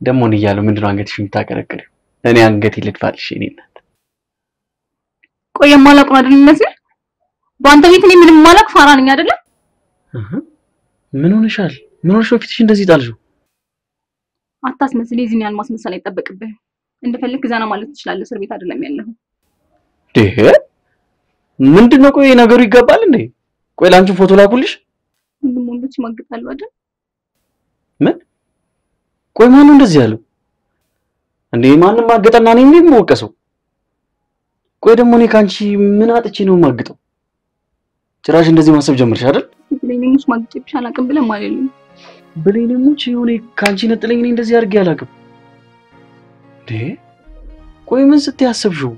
ደግሞ እያለሁ ምንድነው አንገትሽ የምታቀረቅሪው? እኔ አንገቴ ልድፋልሽ የእኔ እናት። ቆይ የማላውቅ ነው አይደል የሚመስል? በአንተ ቤት እኔ ምንም የማላውቅ ፋራ ነኝ አይደለም? ምን ሆነሻል? ምን ሆነሽ ነው ፊትሽ እንደዚህ ጣልሽው? አታስመስል። የዚህን ያህል ማስመሰል አይጠበቅብህም። እንደፈለግህ ዘና ማለት ትችላለህ። እስር ቤት አይደለም ያለኸው። ይሄ ምንድነው? ቆይ ነገሩ ይገባል እንዴ? ቆይ ላንቺን ፎቶ ላኩልሽ? ሁሉም ወንዶች ይማግጣሉ አይደል? ምን? ቆይ ማነው እንደዚህ ያለው እንዴ? ማንም ማገጠና እኔ እንዴ የምወቀሰው? ቆይ ደግሞ እኔ ካንቺ ምን አጥቼ ነው የማግጠው? ጭራሽ እንደዚህ ማሰብ ጀመርሽ አይደል? ብሌኔሞች ማግጬብሽ አላውቅም ብለህ ማለት ነው። ብሌኔሞች የሆነ ካንቺ ነጥለኝ እኔ እንደዚህ አድርጌ አላውቅም። እንዴ ቆይ ምን ስትይ አሰብሽው?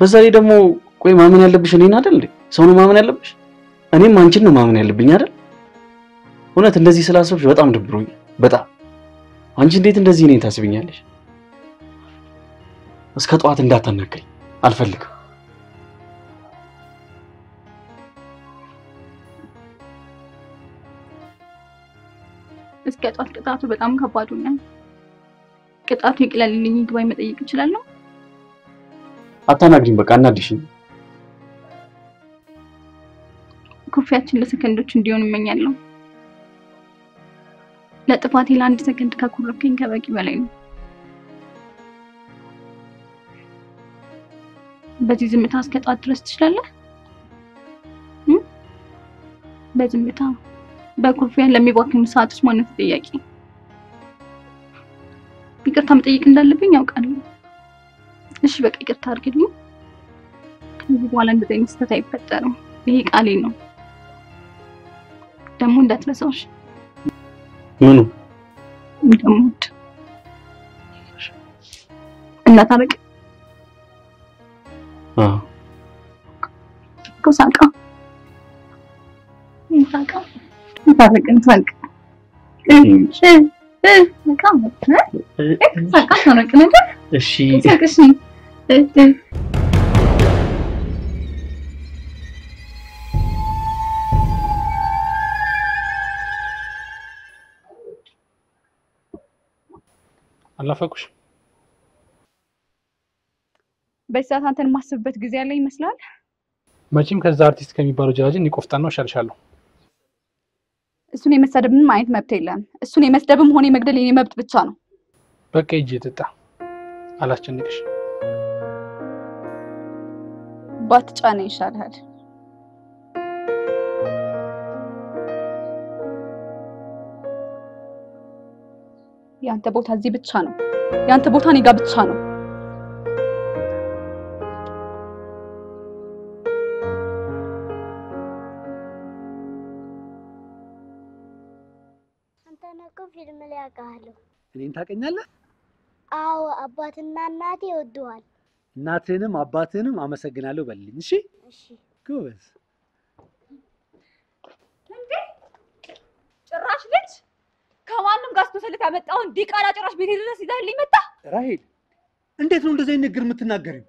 በዛ ላይ ደግሞ ቆይ ማመን ያለብሽ እኔን አይደል እንዴ? ሰው ነው ማመን ያለብሽ? እኔም አንቺን ነው ማመን ያለብኝ አይደል? እውነት እንደዚህ ስላሰብሽ በጣም ደብሮኛል። በጣም አንቺ እንዴት እንደዚህ እኔን ታስብኛለሽ? እስከ ጠዋት እንዳታናግሪኝ አልፈልግም። እስከ ጧት ቅጣቱ በጣም ከባዱ ነው። ቅጣቱ ይቅለልልኝ ይግባኝ መጠየቅ እችላለሁ? አታናግሪኝ፣ በቃ አናድሽኝ። ኩርፊያችን ለሰከንዶች እንዲሆን እመኛለሁ። ለጥፋቴ ለአንድ ሰከንድ ካኮረፍከኝ ከበቂ በላይ ነው። በዚህ ዝምታ እስከ ጠዋት ድረስ ትችላለህ? በዝምታ በኩርፊያ ለሚባክኑ ሰዓቶች ማነው ተጠያቂ? ይቅርታ መጠየቅ እንዳለብኝ ያውቃለሁ። እሺ በቃ ይቅርታ አድርግልኝ። ከዚህ በኋላ እንደዚህ አይነት ስህተት አይፈጠርም። ይሄ ቃሌ ነው። ደግሞ እንዳትረሳው እሺ? ምኑ እንደምወድ እናታረቅ አዎ እኮ ሳቃ ሳቃ ታረቅን ሳቅ እሺ እ ሳቃ እ ሳቃ ታረቅ ነገር እሺ ሳቅ እሺ እ እ አላፈኩሽ በዚህ ሰዓት አንተን የማስብበት ጊዜ ያለ ይመስላል። መቼም ከዛ አርቲስት ከሚባለው ጀራጅን እኔ ቆፍጣናው እሻልሻለሁ። እሱን የመሰደብ ምንም አይነት መብት የለም። እሱን የመስደብም ሆነ የመግደል የኔ መብት ብቻ ነው። በቃ ሂጂ የጠጣ አላስጨንቅሽ። ባትጫነ ይሻልሃል። ያንተ ቦታ እዚህ ብቻ ነው። ያንተ ቦታ እኔ ጋር ብቻ ነው። አውቃለሁ። እኔን ታውቀኛለህ? አዎ አባትና እናቴ ይወዱሃል። እናትህንም አባትህንም አመሰግናለሁ በልልኝ። እሺ እሺ ጎበዝ። ጭራሽ ልጅ ከማንም ጋር ስትወሰልት ያመጣውን ዲቃላ ጭራሽ ቤቴ ድረስ ይዘህልኝ መጣ። ራሄል እንዴት ነው እንደዚህ አይነት ንግግር የምትናገሪው?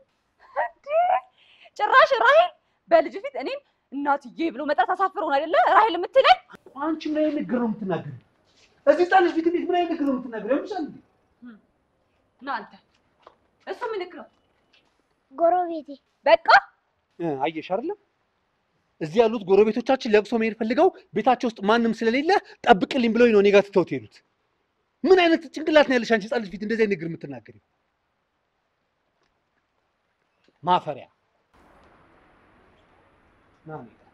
ጭራሽ ራሄል በልጅ ፊት እኔን እናትዬ ብሎ መጥራት አሳፍረውን አይደለ ራሄል የምትለኝ? አንቺ አይነት ንግግር ነው የምትናገሪው? እዚህ ህፃን ፊት እንዴት ምን አይነት ንግግር ነው የምትናገሪው? እንዴ? እናንተ እሱ ምን ነው? ጎረቤቴ በቃ እ አየሽ አይደለም እዚህ ያሉት ጎረቤቶቻችን ለቅሶ መሄድ ፈልገው ቤታቸው ውስጥ ማንም ስለሌለ ጠብቅልኝ ብለው ነው እኔ ጋር ትተውት ሄዱት። ምን አይነት ጭንቅላት ነው ያለሽ አንቺ ህፃን ልጅ ፊት እንደዚህ ንግግር የምትናገሪው? ማፈሪያ ና እኔ ጋር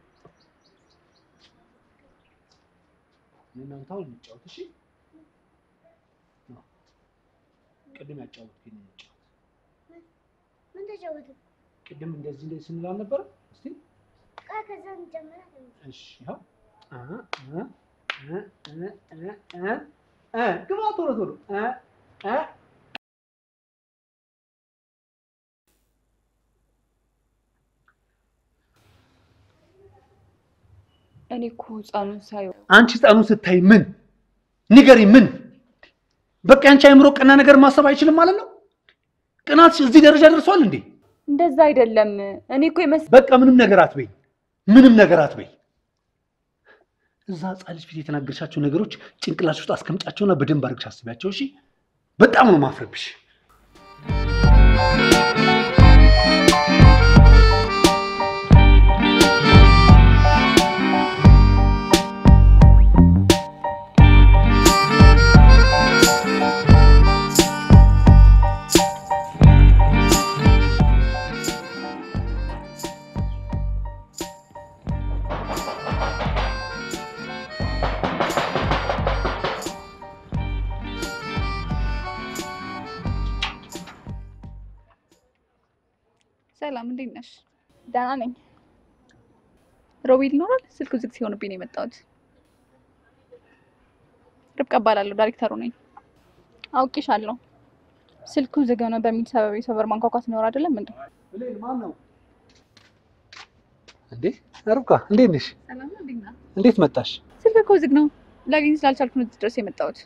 የእናንተ አሁን እንጫወት እሺ? ቅድም ያጫወትኩኝ እንጫወት። ምን ተጫወቱ? ቅድም እንደዚህ እንደዚህ ስንል አልነበረም? እስቲ ከዛ እንጀምራለን። እሺ ይኸው አ አ አ አ አ አ ግባ ቶሎ ቶሎ እኔ እኮ ህፃኑን ሳየው አንቺ ህፃኑን ስታይ ምን ንገሪ፣ ምን በቃ ያንቺ አይምሮ ቀና ነገር ማሰብ አይችልም ማለት ነው? ቅናት እዚህ ደረጃ ደርሷል እንዴ? እንደዛ አይደለም። እኔ እኮ የመስ በቃ ምንም ነገር አትበይ፣ ምንም ነገር አትበይ። እዛ ህፃን ልጅ ፊት የተናገርሻቸው ነገሮች ጭንቅላሽ ውስጥ አስቀምጫቸውና በደንብ አድርግሽ አስቢያቸው። እሺ፣ በጣም ነው ማፍረብሽ። ደህና ነኝ። ሮቤል ይኖራል? ስልኩ ዝግ ሲሆንብኝ ነው የመጣሁት። ርብቃ እባላለሁ፣ ዳይሬክተሩ ነኝ። አውቄሻለሁ። ስልኩ ዝግ ነው በሚል ሰበብ የሰበር ማንኳኳት ይኖር አይደለም እንዴ? ማን ነው እንዴ? ርብቃ እንዴት ነሽ? ሰላም ነው፣ እንዴት መጣሽ? ስልክ እኮ ዝግ ነው። ላገኝ ስላልቻልኩ ነው እዚህ ድረስ የመጣሁት።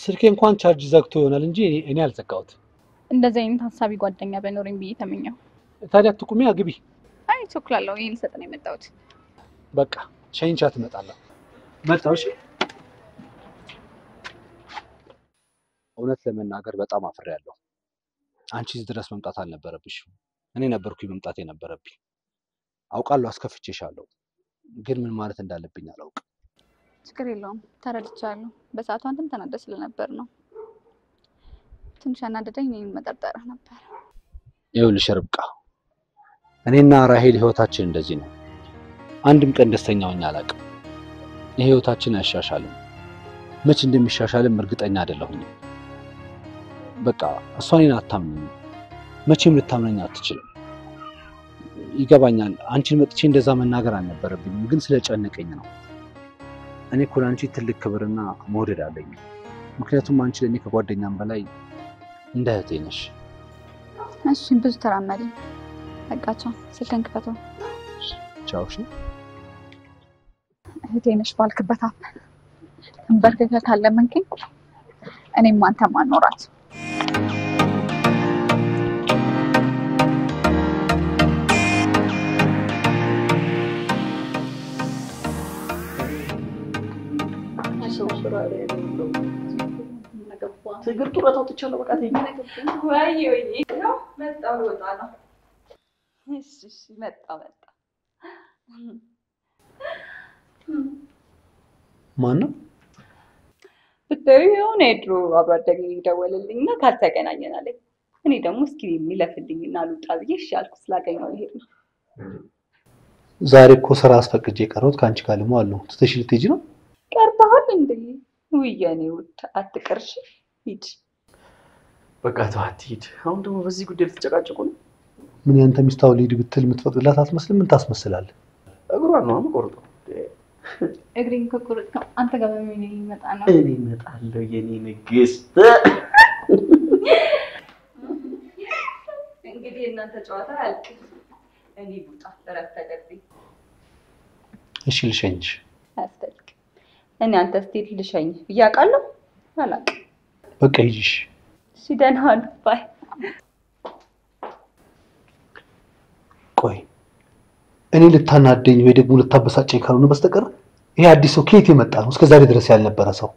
ስልኬ እንኳን ቻርጅ ዘግቶ ይሆናል እንጂ እኔ- እኔ አልዘጋሁት። እንደዚህ አይነት ሀሳቢ ጓደኛ በኖረኝ ብዬ ተመኘው። ታዲያ ትቁሚያ ግቢ። አይ ቸኩላለሁ። ይሄን ልሰጥ ነው የመጣሁት። በቃ ሸኝቻት እመጣለሁ። መጣሁ። እሺ። እውነት ለመናገር በጣም አፍሬያለሁ። አንቺ እዚህ ድረስ መምጣት አልነበረብሽም። እኔ ነበርኩኝ መምጣት የነበረብኝ። አውቃለሁ፣ አስከፍቼሻለሁ፣ ግን ምን ማለት እንዳለብኝ አላውቅም። ችግር የለውም ተረድቻለሁ። በሰዓቱ አንተም ተናደህ ስለነበር ነው። ትንሽ ያናደደኝ እኔን መጠርጠርህ ነበር። ይኸውልሽ ርብቃ፣ እኔና ራሄል ህይወታችን እንደዚህ ነው። አንድም ቀን ደስተኛ ሆኜ አላውቅም። የህይወታችን አይሻሻልም። መች እንደሚሻሻልም እርግጠኛ አይደለሁኝም። በቃ እሷ እኔን አታምነኝም። መቼም ልታምነኝ አትችልም። ይገባኛል። አንቺን መጥቼ እንደዛ መናገር አልነበረብኝም፣ ግን ስለጨነቀኝ ነው። እኔ እኮ ለአንቺ ትልቅ ክብርና መውደድ አለኝ። ምክንያቱም አንቺ ለእኔ ከጓደኛም በላይ እንደ እህቴ ነሽ። እሺ ብዙ ተራመድን። በቃቸው። ስልክን ክፈተው። ቻው። እሺ። እህቴ ነሽ ባልክበት አፍ ተንበርክከህ ካለመንከኝ እኔም አንተም አኖራት። ትግር ጡረታ ወጥቻለሁ። በቃ ተይኝ። ወይ ወይ ነው መጣሁ፣ ልወጣ ነው። እሺ እሺ፣ መጣ መጣ። ማን ነው? ብታዩ የሆነ የድሮ አብሮ አደጌ ደወለልኝ እና ካልተገናኘን አለኝ። እኔ ደግሞ እስኪ የሚለፍልኝ እና ልውጣ ብዬ እሺ አልኩ። ስላገኘው ልሄድ ነው። ዛሬ እኮ ስራ አስፈቅጄ የቀረሁት ከአንቺ ጋር ልመዋል ነው። ትተሽ ልትሄጂ ነው? ቀርተሃል እንዴ? ውይ የኔ ውድ አትቅርሽ፣ ሂድ። በቃ ተው አትሂድ። አሁን ደግሞ በዚህ ጉዳይ ልትጨቃጨቁ ነው? ምን ያንተ ሚስታው ልሂድ ብትል የምትፈቅድላት አትመስልም? ምን ታስመስላለህ? እግሯን ነው የምቆርጠው። እግሬን ከቁርጥ አንተ ጋር በምን ይመጣ ነው? እኔ እመጣለሁ የኔ ንግስት። እንግዲህ እናንተ ጨዋታ አያልቅም። እኔ ቡጣ እረፍት ተገብኝ እሺ ልሸኝሽ። አያስፈልግም። እኔ አንተ ስትሄድ ልሸኝ ብዬ አውቃለሁ? አላውቅም። በቃ ሂጂሽ። እሺ ደህና ዋሉ። ባይ ቆይ እኔ ልታናደኝ ወይ ደግሞ ልታበሳጨኝ ካልሆነ በስተቀር ይሄ አዲስ ሰው ከየት የመጣ ነው? እስከዛሬ ድረስ ያልነበረ ሰው።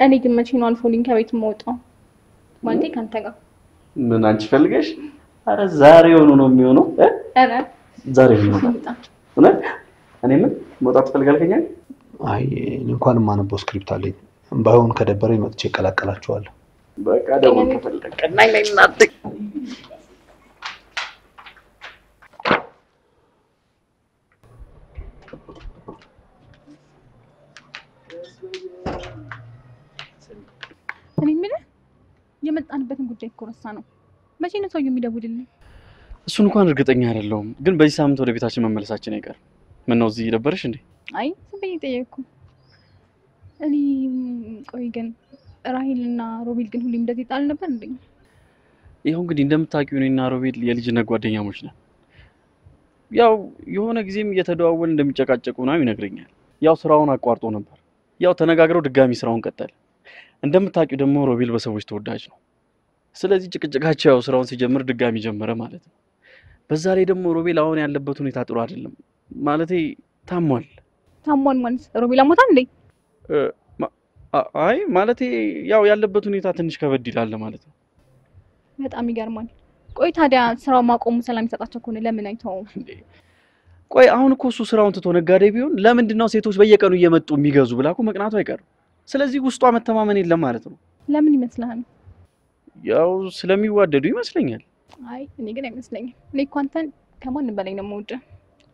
እኔ ግን መቼ ነው አልፎልኝ ከቤት የምወጣው? ማለቴ ከአንተ ጋር ምን አንቺ ፈልገሽ? አረ ዛሬ ሆኖ ነው የሚሆነው። እ? ኧረ ዛሬ ነው እኔ ምን መውጣት ትፈልጋለህ? አይ እኔ እንኳን የማነበው script አለኝ። ባይሆን ከደበረኝ መጥቼ እቀላቀላችኋለሁ። በቃ ደግሞ ላይ እናት እኔ የምልህ የመጣንበትን ጉዳይ እኮ ረሳ ነው። መቼ ነው ሰውዬው የሚደውልልኝ? እሱን እንኳን እርግጠኛ አይደለሁም፣ ግን በዚህ ሳምንት ወደ ቤታችን መመለሳችን አይቀርም። ምን ነው እዚህ ደበረሽ እንዴ? አይ ዝም ብዬ ጠየቅኩ። እኔ ቆይ ግን ራሂል እና ሮቤል ግን ሁሌም እንደዚህ ጣል ነበር እንዴ? ይኸው እንግዲህ እንደምታውቂው እኔና ሮቤል የልጅነት ጓደኛሞች ነን። ያው የሆነ ጊዜም እየተደዋወል እንደሚጨቃጨቁ ምናምን ይነግረኛል። ያው ስራውን አቋርጦ ነበር። ያው ተነጋግረው ድጋሚ ስራውን ቀጠለ። እንደምታውቂው ደግሞ ሮቤል በሰዎች ተወዳጅ ነው። ስለዚህ ጭቅጭቃቸው ያው ስራውን ሲጀምር ድጋሚ ጀመረ ማለት ነው። በዛ ላይ ደግሞ ሮቤል አሁን ያለበት ሁኔታ ጥሩ አይደለም። ማለቴ ታሟል። ታሟል ማለት ሮቤል አሞታል እንዴ? አይ ማለቴ ያው ያለበት ሁኔታ ትንሽ ከበድ ይላል ማለት ነው። በጣም ይገርማል። ቆይ ታዲያ ስራው ማቆሙ ሰላም ይሰጣቸው ከሆነ ለምን አይተውም? ቆይ አሁን እኮ እሱ ስራውን ትቶ ነጋዴ ቢሆን ለምንድን ነው ሴቶች በየቀኑ እየመጡ የሚገዙ ብላ እኮ መቅናቱ አይቀርም። ስለዚህ ውስጧ መተማመን የለም ማለት ነው። ለምን ይመስልሃል? ያው ስለሚዋደዱ ይመስለኛል። አይ እኔ ግን አይመስለኝም። እኔ እኮ አንተን ከማንም በላይ ነው የምወድህ፣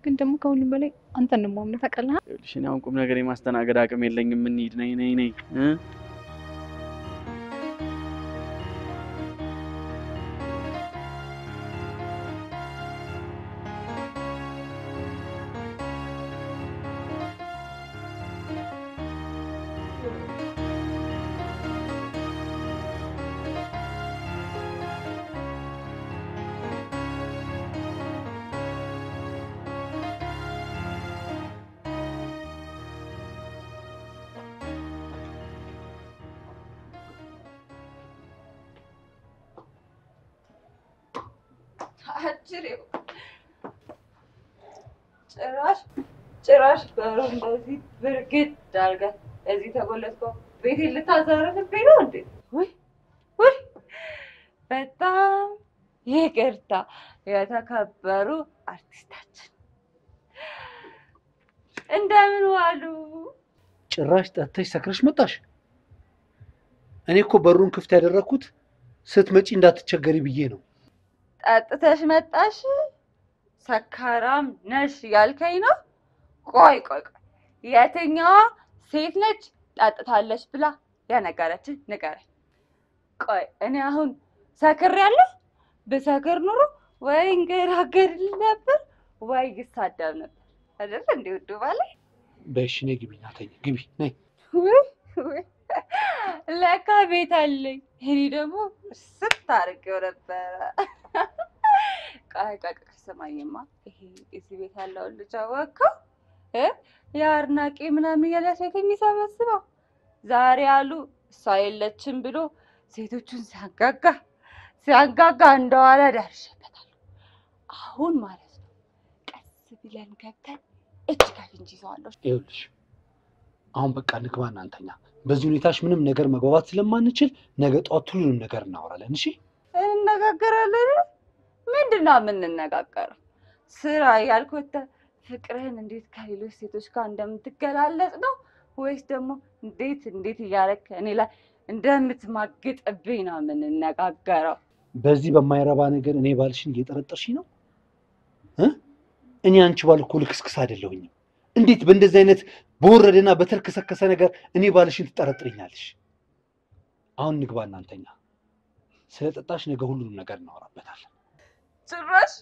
ግን ደግሞ ከሁሉም በላይ አንተን ነው የማምነው። ታውቃለህ? አሁን ቁም ነገር የማስተናገድ አቅም የለኝም። እንሂድ፣ ነይ ነይ ነይ እንደዚህ ብርግድ አድርገህ እዚህ ተጎለጥከው ቤቴን ልታዘርፍብኝ ነው እንዴ? ውይ ውይ! በጣም ይቅርታ የተከበሩ አርቲስታችን፣ እንደምን ዋሉ? ጭራሽ ጠጥተሽ ሰክረሽ መጣሽ። እኔ እኮ በሩን ክፍት ያደረግኩት ስትመጪ እንዳትቸገሪ ብዬ ነው። ጠጥተሽ መጣሽ? ሰካራም ነሽ ያልከኝ ነው? ቆይ ቆይ ቆይ፣ የትኛዋ ሴት ነች ጠጥታለች ብላ የነገረችን ንገረኝ። ቆይ እኔ አሁን ሰክሬያለሁ? ብሰክር ኑሮ ወይ እንገራገርል ነበር ወይ ይሳደብ ነበር አይደል? እንደ ውዱ ባለ በእሺ ነይ ግቢ፣ ና ተኝ፣ ግቢ ነይ። ውይ ውይ፣ ለካ ቤት አለኝ። እኔ ደግሞ ስት አድርጌው ነበረ። ቆይ ቆይ ቆይ፣ ስማኝማ፣ ይሄ እዚህ ቤት ያለውን ልጅ አወቅኸው? እ የአድናቂ ምናምን እያለ ሴት የሚሰበስበው ዛሬ አሉ እሷ የለችም ብሎ ሴቶቹን ሲያጋጋ ሲያጋጋ እንደዋለ ደርሼበታለሁ። አሁን ማለት ነው ቀስ ብለን ገብተን እጅ ከፍንጅ ይዘዋለሁ። ይኸውልሽ አሁን በቃ ንግባ እናንተኛ። በዚህ ሁኔታሽ ምንም ነገር መግባባት ስለማንችል ነገ ጠዋት ሁሉንም ነገር እናወራለን። እሺ እንነጋገራለን። ምንድን ነው የምንነጋገረው? ስራ ያልኩት ፍቅርህን እንዴት ከሌሎች ሴቶች ጋር እንደምትገላለጽ ነው ወይስ ደግሞ እንዴት እንዴት እያደረክ እኔ ላይ እንደምትማግጥብኝ ነው የምንነጋገረው? በዚህ በማይረባ ነገር እኔ ባልሽን እየጠረጠርሽኝ ነው እ እኔ አንቺ ባል እኮ ልክስክስ አይደለሁኝም። እንዴት በእንደዚህ አይነት በወረደና በተልከሰከሰ ነገር እኔ ባልሽን ትጠረጥርኛለሽ? አሁን ንግባ እናንተኛ። ስለ ጠጣሽ ነገ ሁሉንም ነገር እናወራበታለን። ጭራሽ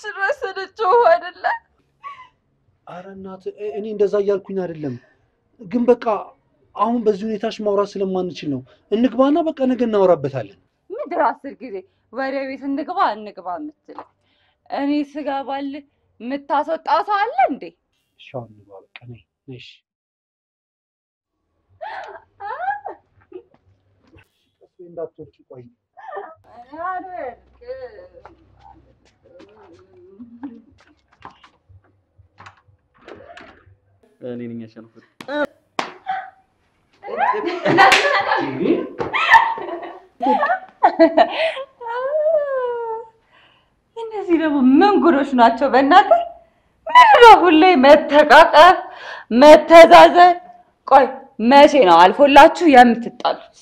ጭራሽ ስልችው አይደለ? አረ እናት እኔ እንደዛ እያልኩኝ አይደለም፣ ግን በቃ አሁን በዚህ ሁኔታሽ ማውራት ስለማንችል ነው። እንግባና በቃ ነገ እናወራበታለን። ምድር አስር ጊዜ ወደ ቤት እንግባ እንግባ የምትለው እኔ ስገባልህ የምታስወጣ ሰው አለ እንዴ? እሺ አሁን እንግባ በቃ እሺ። እንዳትወርቂ ቆይ እኔ ነኝ ያሸነፍኩት። እነዚህ ደግሞ ምን ጉዶች ናቸው? በእናትህ ምንድን ነው ሁሌ መተቃቀፍ፣ መተዛዘን? ቆይ መቼ ነው አልፎላችሁ የምትጣሉት?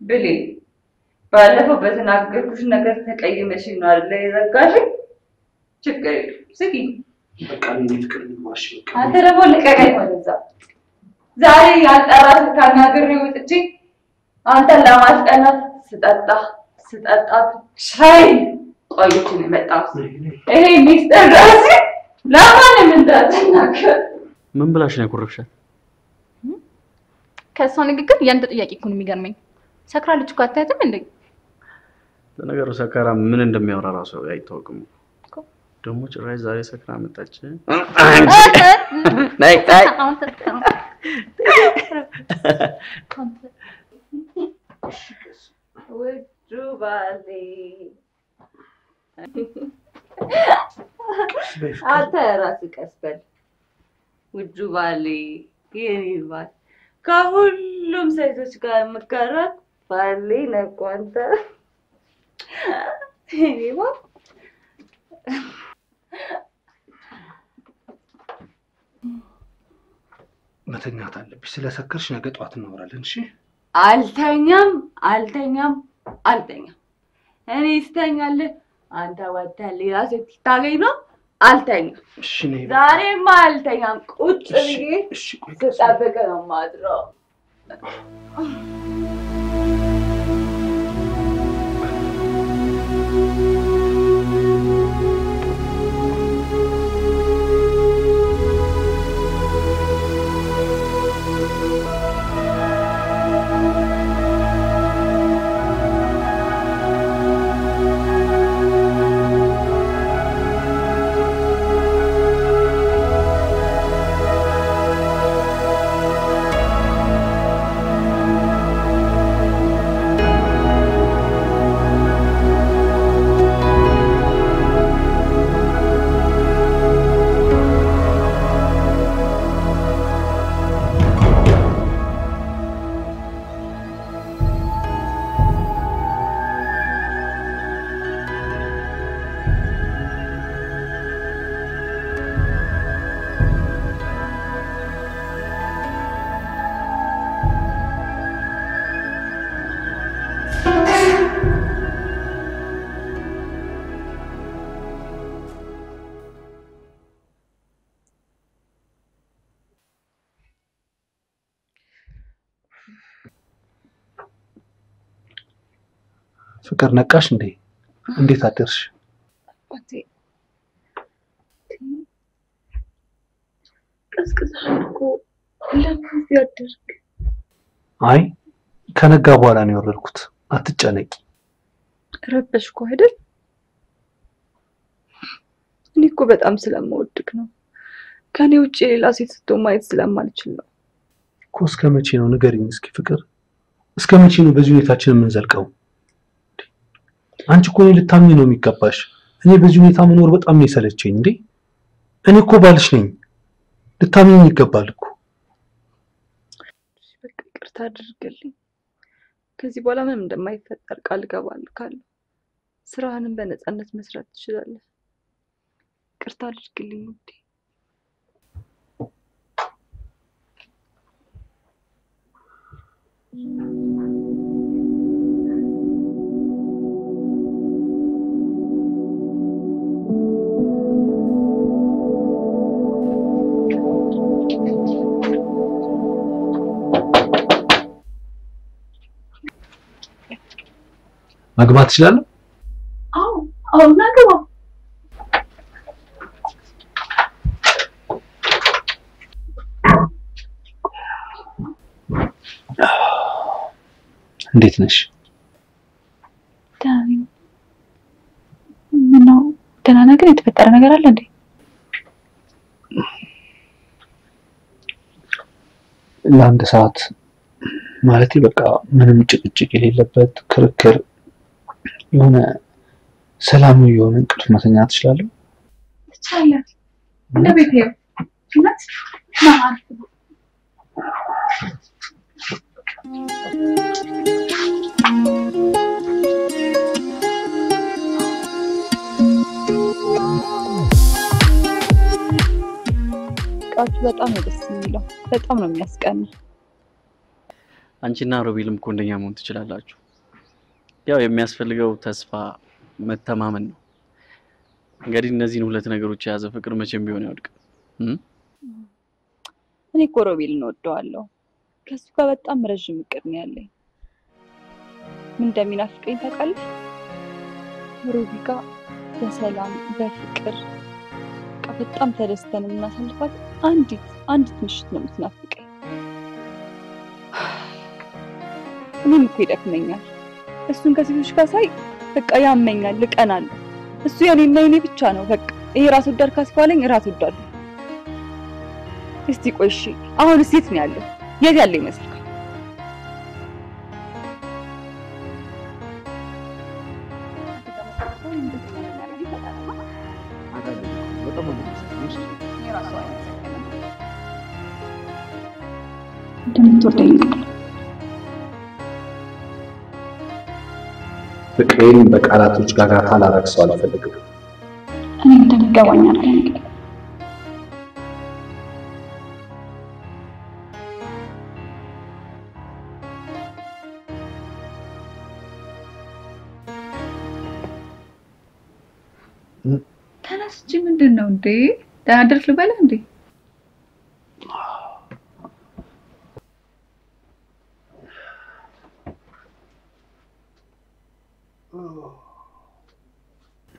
ብሌ ባለፈው በተናገርኩሽ ነገር ተቀይመሽ ነው አይደለ የዘጋሽኝ? ችግር የለም አንተ ደግሞ ልቀቀኝ ወደዛ። ዛሬ ያልጠራሽ ካናግሬ ወጥቼ አንተን ለማስቀናት ስጠጣ ስጠጣ ቆይቼ ነው የመጣሁት። ይሄ ሚስጥር ራሴ ለማንም እንዳትናገር። ምን ብላሽ ነው ያኮረፍሻት? ከእሷ ንግግር ያንተ ጥያቄ እኮ ነው የሚገርመኝ። ሰክራለች እኮ አታያትም እንዴ? ለነገሩ ሰካራ ምን እንደሚያወራ ራሱ አይታወቅም። ደግሞ ጭራሽ ዛሬ ሰክራ መጣች። ነይ ነይ ውዱ ባሌ አንተ ራስህ ቀስ በል። ውዱ ባሌ የኔ ባል ከሁሉም ሴቶች ጋር የምቀረብ ባሌ ነህ እኮ አንተ። የኔ ባል መተኛት አለብሽ። ስለሰከርሽ ነገ ጠዋት እናወራለን። እሺ አልተኛም አልተኛም አልተኛም። እኔ ስተኛልህ አንተ ወጥተህ ሌላ ሴት ታገኝ ነው። አልተኛም። እሺ ዛሬማ አልተኛም። ቁጭ ብዬ ስጠብቅ ነው የማድረው። ፍቅር ነቃሽ እንዴ? እንዴት አደርሽ? አይ ከነጋ በኋላ ነው የወረድኩት። አትጨነቂ። ረበሽኩ አይደል? እኔ እኮ በጣም ስለምወድክ ነው። ከኔ ውጭ ሌላ ሴት ስትሆን ማየት ስለማልችል ነው። እኮ እስከ መቼ ነው ንገሪኝ እስኪ ፍቅር፣ እስከ መቼ ነው በዚህ ሁኔታችን የምንዘልቀው? አንቺ እኮ እኔ ልታምኝ ነው የሚገባሽ። እኔ በዚህ ሁኔታ መኖር በጣም ነው የሰለቸኝ። እንዴ እኔ እኮ ባልሽ ነኝ፣ ልታምኝ ይገባል እኮ። በቃ ይቅርታ አድርግልኝ። ከዚህ በኋላ ምንም እንደማይፈጠር ቃል እገባልሃለሁ። ስራህንም በነፃነት መስራት ትችላለህ። ይቅርታ አድርግልኝ ውዴ። መግባት እችላለሁ? አዎ አዎ፣ ና ግባ። እንዴት ነሽ? ምነው ደህና ነገር የተፈጠረ ነገር አለ እንዴ? ለአንድ ሰዓት ማለቴ በቃ ምንም ጭቅጭቅ የሌለበት ክርክር የሆነ ሰላማዊ የሆነ እንቅልፍ መተኛት ትችላለሁ? ትችላለህ። እንደ ቤት ነው። እቃችሁ በጣም ነው ደስ የሚለው። በጣም ነው የሚያስቀና። አንቺና ሮቤልም እኮ እንደኛ መሆን ትችላላችሁ። ያው የሚያስፈልገው ተስፋ፣ መተማመን ነው። እንግዲህ እነዚህን ሁለት ነገሮች የያዘ ፍቅር መቼም ቢሆን ያወድቅ። እኔ እኮ ሮቤልን እወደዋለሁ። ከሱ ጋር በጣም ረዥም እቅድ ነው ያለኝ። ምን እንደሚናፍቀኝ ታውቃለህ? ሮቢ ጋር በሰላም በፍቅር በጣም ተደስተን የምናሳልፋት አንዲት አንዲት ምሽት ነው የምትናፍቀኝ። እኔም እኮ ይደክመኛል። እሱን ከሴቶች ጋር ሳይ በቃ ያመኛል፣ እቀናለሁ። እሱ የኔና የኔ ብቻ ነው። በቃ ይሄ ራስ ወዳድ ካስባለኝ ራስ ወዳድ እስቲ ቆይ እሺ፣ አሁን ሴት ነው ያለው? የት ያለ ይመስልካል? ፍቅሬን በቃላቶች ጋጋታ ላረክሰው አልፈልግም። እኔ እንደሚገባኝ አድርገኝ ተነስቼ ምንድን ነው እንዴ? ደህና አደርክ ልበልህ እንዴ?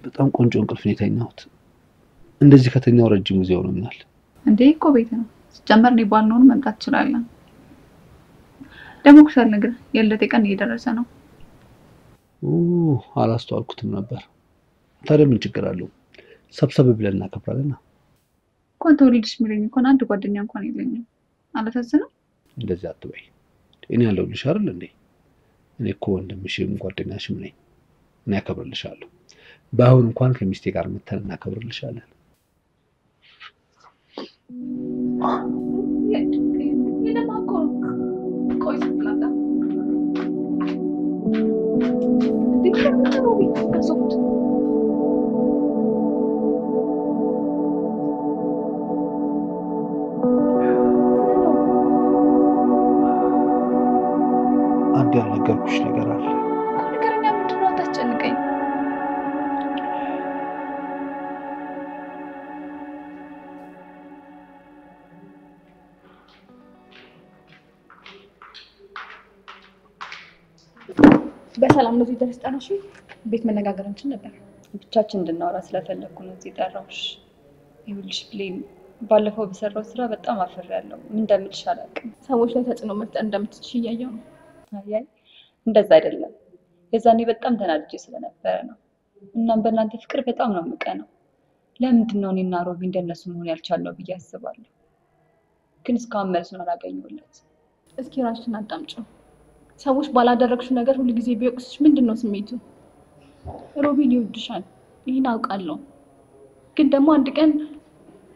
በጣም ቆንጆ እንቅልፍ ነው የተኛሁት። እንደዚህ ከተኛው ረጅም ጊዜ ሆኖኛል። እንዴ እኮ ቤት ነው። ሲጀመር እኔ ባልነውን መምጣት ትችላለን። ደግሞ እኮ ሳልነግርህ የልደቴ ቀን እየደረሰ ነው። አላስተዋልኩትም ነበር። ታዲያ ምን ችግር አለው? ሰብሰብ ብለን እናከብራለን። እንኳን ተወልድሽ የሚለኝ እንኳን አንድ ጓደኛ እንኳን የለኝም። አላሳዝንም? እንደዚህ አትበይ። እኔ ያለሁልሽ አይደል እንዴ? እኔ እኮ ወንድምሽም ጓደኛሽም ነኝ። እኔ ያከብርልሻለሁ። በአሁን እንኳን ከሚስቴ ጋር መተን እናከብርልሻለን። አንድ ያልነገርኩሽ ነገር ነው እዚህ ድረስ ጠራሽ? ቤት መነጋገር እንችል ነበር። ብቻችን እንድናወራ ስለፈለግኩ ነው እዚህ ጠራሁሽ። ይኸውልሽ ብሌን፣ ባለፈው በሰራው ስራ በጣም አፍሬያለሁ። ምን እንደምልሽ አላውቅም። ሰዎች ላይ ተጽዕኖ መፍጠር እንደምትችይ እያየሁ ነው። አያይ እንደዛ አይደለም። የዛኔ በጣም ተናድጄ ስለነበረ ነው። እናም በእናንተ ፍቅር በጣም ነው የምቀናው። ለምንድን ነው እኔና ሮቢ እንደነሱ መሆን ያልቻልነው ብዬ አስባለሁ። ግን እስካሁን መልሱን አላገኘሁለት። እስኪ ራስሽን አዳምጪው። ሰዎች ባላደረግሽው ነገር ሁሉ ጊዜ ቢወቅስሽ ምንድን ነው ስሜቱ? ሮቢን ይወድሻል፣ ይህን አውቃለሁ። ግን ደግሞ አንድ ቀን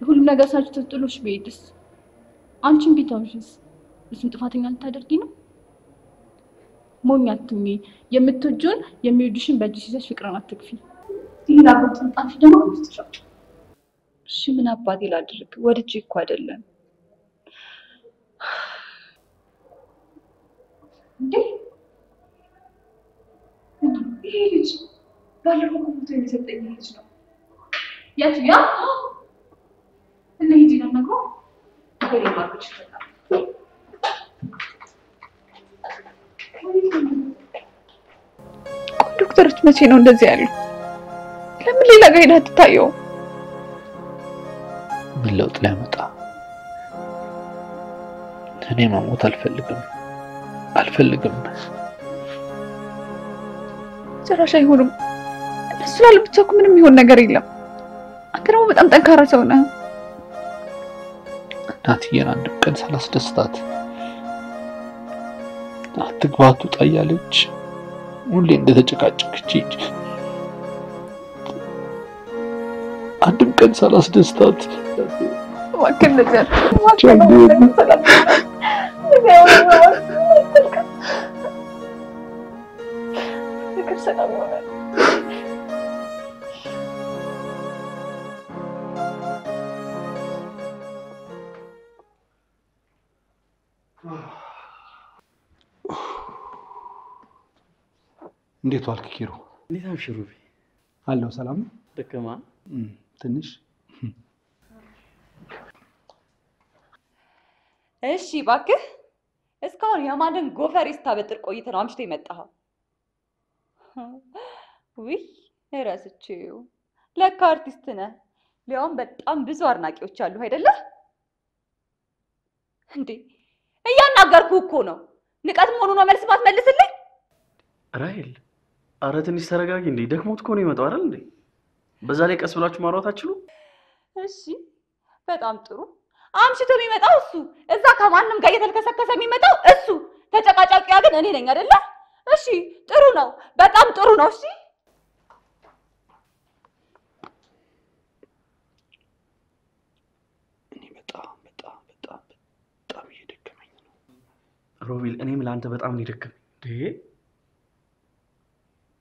ሁሉም ነገር ሳችሁ ተጥሎሽ ቢሄድስ? አንቺን ቢተውሽስ? እሱን ጥፋተኛ ልታደርጊ ነው? ሞኝ አትሁኚ። የምትወጂውን የሚወዱሽን በእጅሽ ይዘሽ ፍቅርን አትግፊ። ይህን አቦት ጣፊ ደግሞ ምን አባቴ ላድርግ? ወድጄ እኮ አይደለም። እንዴ ይሄ ልጅ ባለፈው እኮ ፎቶ የሚሰጠኝ ልጅ ነው። የቱ ያ እና ሂጂ ነው ነግሮ ወደ ማርኮች ይፈጣል። ዶክተሮች መቼ ነው እንደዚህ ያሉ? ለምን ሌላ ጋር ሄዳ አትታየው? ምን ለውጥ ሊያመጣ? እኔ መሞት አልፈልግም አልፈልግም። ጭራሽ አይሆንም። እነሱ ላለ ብቻ እኮ ምንም ይሆን ነገር የለም። አንተ ደግሞ በጣም ጠንካራ ሰው ነህ። እናትዬን አንድ ቀን ሳላስደስታት አትግባ አትውጣ እያለች ሁሌ እንደተጨቃጨቀች አንድም ቀን ሳላስደስታት እባክህ እንደዚህ ሰላም ይሆናል። እንዴት ዋልክ ኪሩ? እንዴት አምሽ ሩቢ? አለው ሰላም ነው? ደከማ ትንሽ እሺ እባክህ፣ እስካሁን የማንን ጎፈሬ ስታበጥር ቆይተህ ነው አምሽቶ የመጣኸው? ውይ እረስቼው። ለካ አርቲስት ነህ። ሊያውም በጣም ብዙ አድናቂዎች አሉ አይደለ? እንዴ እያናገርኩህ እኮ ነው። ንቀት መሆኑ ነው መልስ ማትመልስልኝ? ራሄል፣ አረ ትንሽ ተረጋጊ እንዴ። ደክሞት እኮ ነው የመጣው አይደል እንዴ? በዛ ላይ ቀስ ብላችሁ ማውራት አትችሉ? እሺ በጣም ጥሩ። አምሽቶ የሚመጣው እሱ፣ እዛ ከማንም ጋር እየተልከሰከሰ የሚመጣው እሱ፣ ተጨቃጫቂያ ግን እኔ ነኝ አይደለ? እሺ ጥሩ ነው፣ በጣም ጥሩ ነው። እሺ ሮቤል እኔም ለአንተ በጣም ነው የደከመኝ።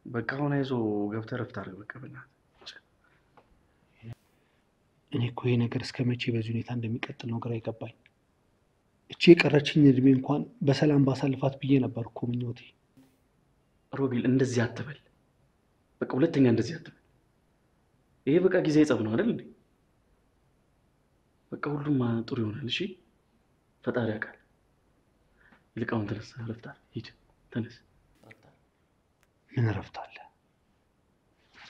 በቃ አሁን አይዞህ ገብተህ እረፍት አድርግ። በቃ በእናትህ እኔ እኮ ይሄ ነገር እስከ መቼ በዚህ ሁኔታ እንደሚቀጥል ነው ግራ የገባኝ። እቺ የቀረችኝ እድሜ እንኳን በሰላም ባሳልፋት ብዬ ነበር እኮ ምኞቴ። ሮቤል እንደዚህ አትበል። በቃ ሁለተኛ እንደዚህ አትበል። ይሄ በቃ ጊዜ ጸብ ነው አይደል? በቃ ሁሉም ጥሩ ይሆናል። እሺ ፈጣሪ ያውቃል። ተነስ፣ እረፍት አድርግ። ሂድ ተነስ። ምን እረፍት አለ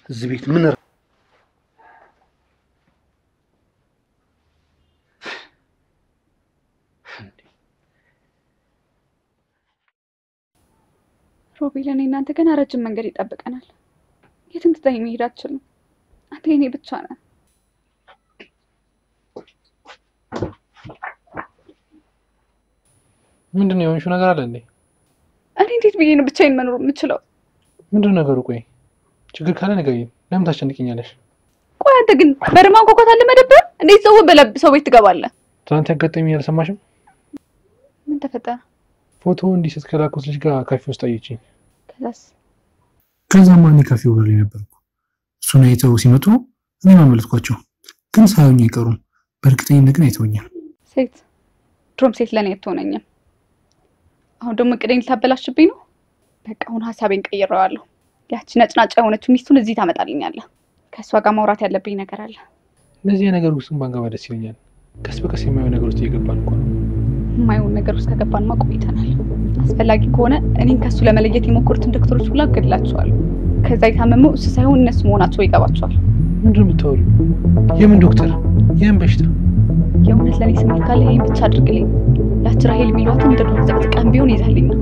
እዚህ ቤት? ምን ሮቤል፣ እኔ እናንተ ገና ረጅም መንገድ ይጠብቀናል። የትም ትተኸኝ መሄድ አትችልም። አንተ የኔ ብቻ ነህ። ምንድን ነው የሆንሽው ነገር አለ እንዴ? እኔ እንዴት ብዬ ነው ብቻዬን መኖር የምችለው? ምንድን ነገሩ? ቆይ ችግር ካለ ንገሪኝ። ለምን ታስጨንቅኛለሽ? ቆይ አንተ ግን በደማ እንኳኳት አልለመደብህም? እንዴት ሰው በለብ ሰው ቤት ትገባለህ? ትናንት ያጋጠመኝ አልሰማሽም? ምን ተፈጠረ? ፎቶ እንዲህ ስትከላከስ ልጅ ጋር ካፌ ውስጥ አየችኝ። ከዛስ? ከዛማ እኔ ካፌው በር ላይ ነበርኩ። እሱን አይተው ሲመጡ እኔ አመለጥኳቸው፣ ግን ሳያዩኝ አይቀሩም። በእርግጠኝነት ግን አይተውኛል። ሴት ድሮም ሴት ለእኔ አትሆነኝም። አሁን ደግሞ እቅዴን ልታበላሽብኝ ነው። በቃ አሁን ሀሳቤን ቀይሬዋለሁ። ያቺ ነጭናጫ የሆነችው ሚስቱን እዚህ ታመጣልኛለህ። ከእሷ ጋር ማውራት ያለብኝ ነገር አለ። እንደዚህ ነገር ውስጥ ባንገባ ደስ ይለኛል። ቀስ በቀስ የማየው ነገር ውስጥ እየገባን እኮ ነው። የማይሆን ነገር ውስጥ ከገባንማ ቆይተናል። አስፈላጊ ከሆነ እኔን ከእሱ ለመለየት የሞከሩትን ዶክተሮች ሁላ እገድላቸዋለሁ። ከዛ የታመመው እሱ ሳይሆን እነሱ መሆናቸው ይገባቸዋል። ምንድን ነው የምታወሪው? የምን ዶክተር? የምን በሽታ? የእውነት ለእኔ ስሜት ካለ ይህን ብቻ አድርግልኝ። ያች ራሄል የሚሏትን እንደ ዱር ዘቅዝቀን ቢሆን ይዛልኝ ነው።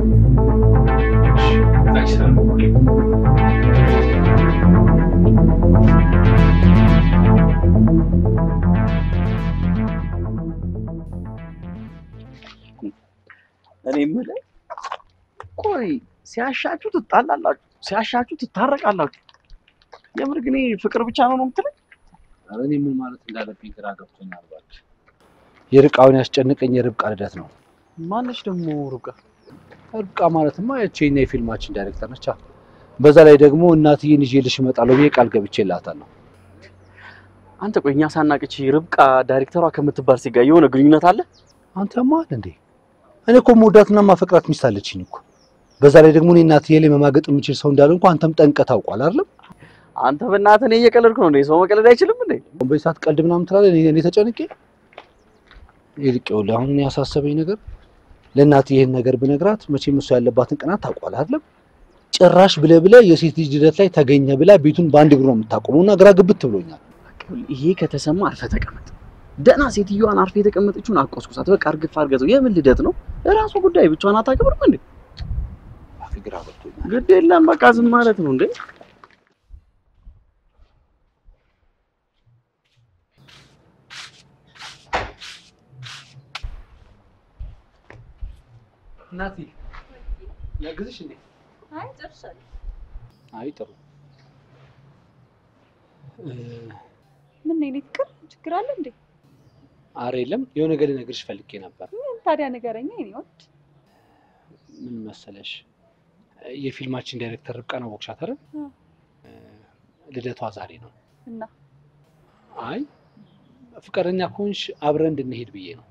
እኔ የምልህ ቆይ ሲያሻችሁ ትጣላላችሁ፣ ሲያሻችሁ ትታረቃላችሁ። የምር ግን ፍቅር ብቻ ነው ነው የምትለኝ? ኧረ እኔ ምን ማለት እንዳለብኝ ግራ ገብቶኛል። እባክህ የርቃውን ያስጨንቀኝ የርብቃ ልደት ነው። ማነች ደግሞ ርብቃ? ርብቃ ማለትማ ያቺኛ የፊልማችን ዳይሬክተር ነቻ። በዛ ላይ ደግሞ እናትዬን ይዤልሽ እመጣለሁ ብዬ ቃል ገብቼላታለሁ። አንተ ቆይ እኛ ሳናቅች ርብቃ ዳይሬክተሯ ከምትባል ሴት ጋር የሆነ ግንኙነት አለ? አንተ ማን እንዴ? እኔ እኮ መውዳትና ማፈቅራት ሚስት አለችኝ እኮ። በዛ ላይ ደግሞ እኔ እናትዬ ላይ መማገጥ የምችል ሰው እንዳለ እንኳ አንተም ጠንቀህ ታውቋል አይደለም? አንተ በእናትህ እኔ እየቀለድኩ ነው እንዴ? ሰው መቀለድ አይችልም እንዴ? በዚህ ሰዓት ቀልድ ምናምን ትላለህ? እኔ ተጨንቄ ይኸውልህ፣ አሁን ያሳሰበኝ ነገር ለእናትህ ይህን ነገር ብነግራት መቼም እሷ ያለባትን ቅናት ታውቋል አይደለም? ጭራሽ ብለህ ብለህ የሴት ልጅ ልደት ላይ ተገኘ ብላ ቤቱን በአንድ እግሩ ነው የምታቆመው እና ግራ ግብት ብሎኛል። ይሄ ከተሰማ አርፈህ ተቀመጥ። ደህና ሴትዮዋን አርፈህ የተቀመጠችውን አቆስቁሳት። በቃ እርግፍ አድርገህ የምን ልደት ነው? የራሱ ጉዳይ። ብቻዋን አታከብርም እንዴ? ግራ ገብቶኛል። ግድ የለም በቃ ዝም ማለት ነው እንዴ? እናቴ ያግዝሽ እንዴ? አይ ጨርሻለሁ። አይ ጥሩ። ምን ነው ፍቅር ችግር አለ እንዴ? አረ የለም የሆነ ነገር ልነግርሽ ፈልጌ ነበር። ምን ታዲያ ንገረኛ የኔ ወድ። ምን መሰለሽ የፊልማችን ዳይሬክተር ርብቃን አወቅሻት አይደል? ልደቷ ዛሬ ነው። እና አይ ፍቅረኛ ከሆንሽ አብረን እንድንሄድ ብዬ ነው።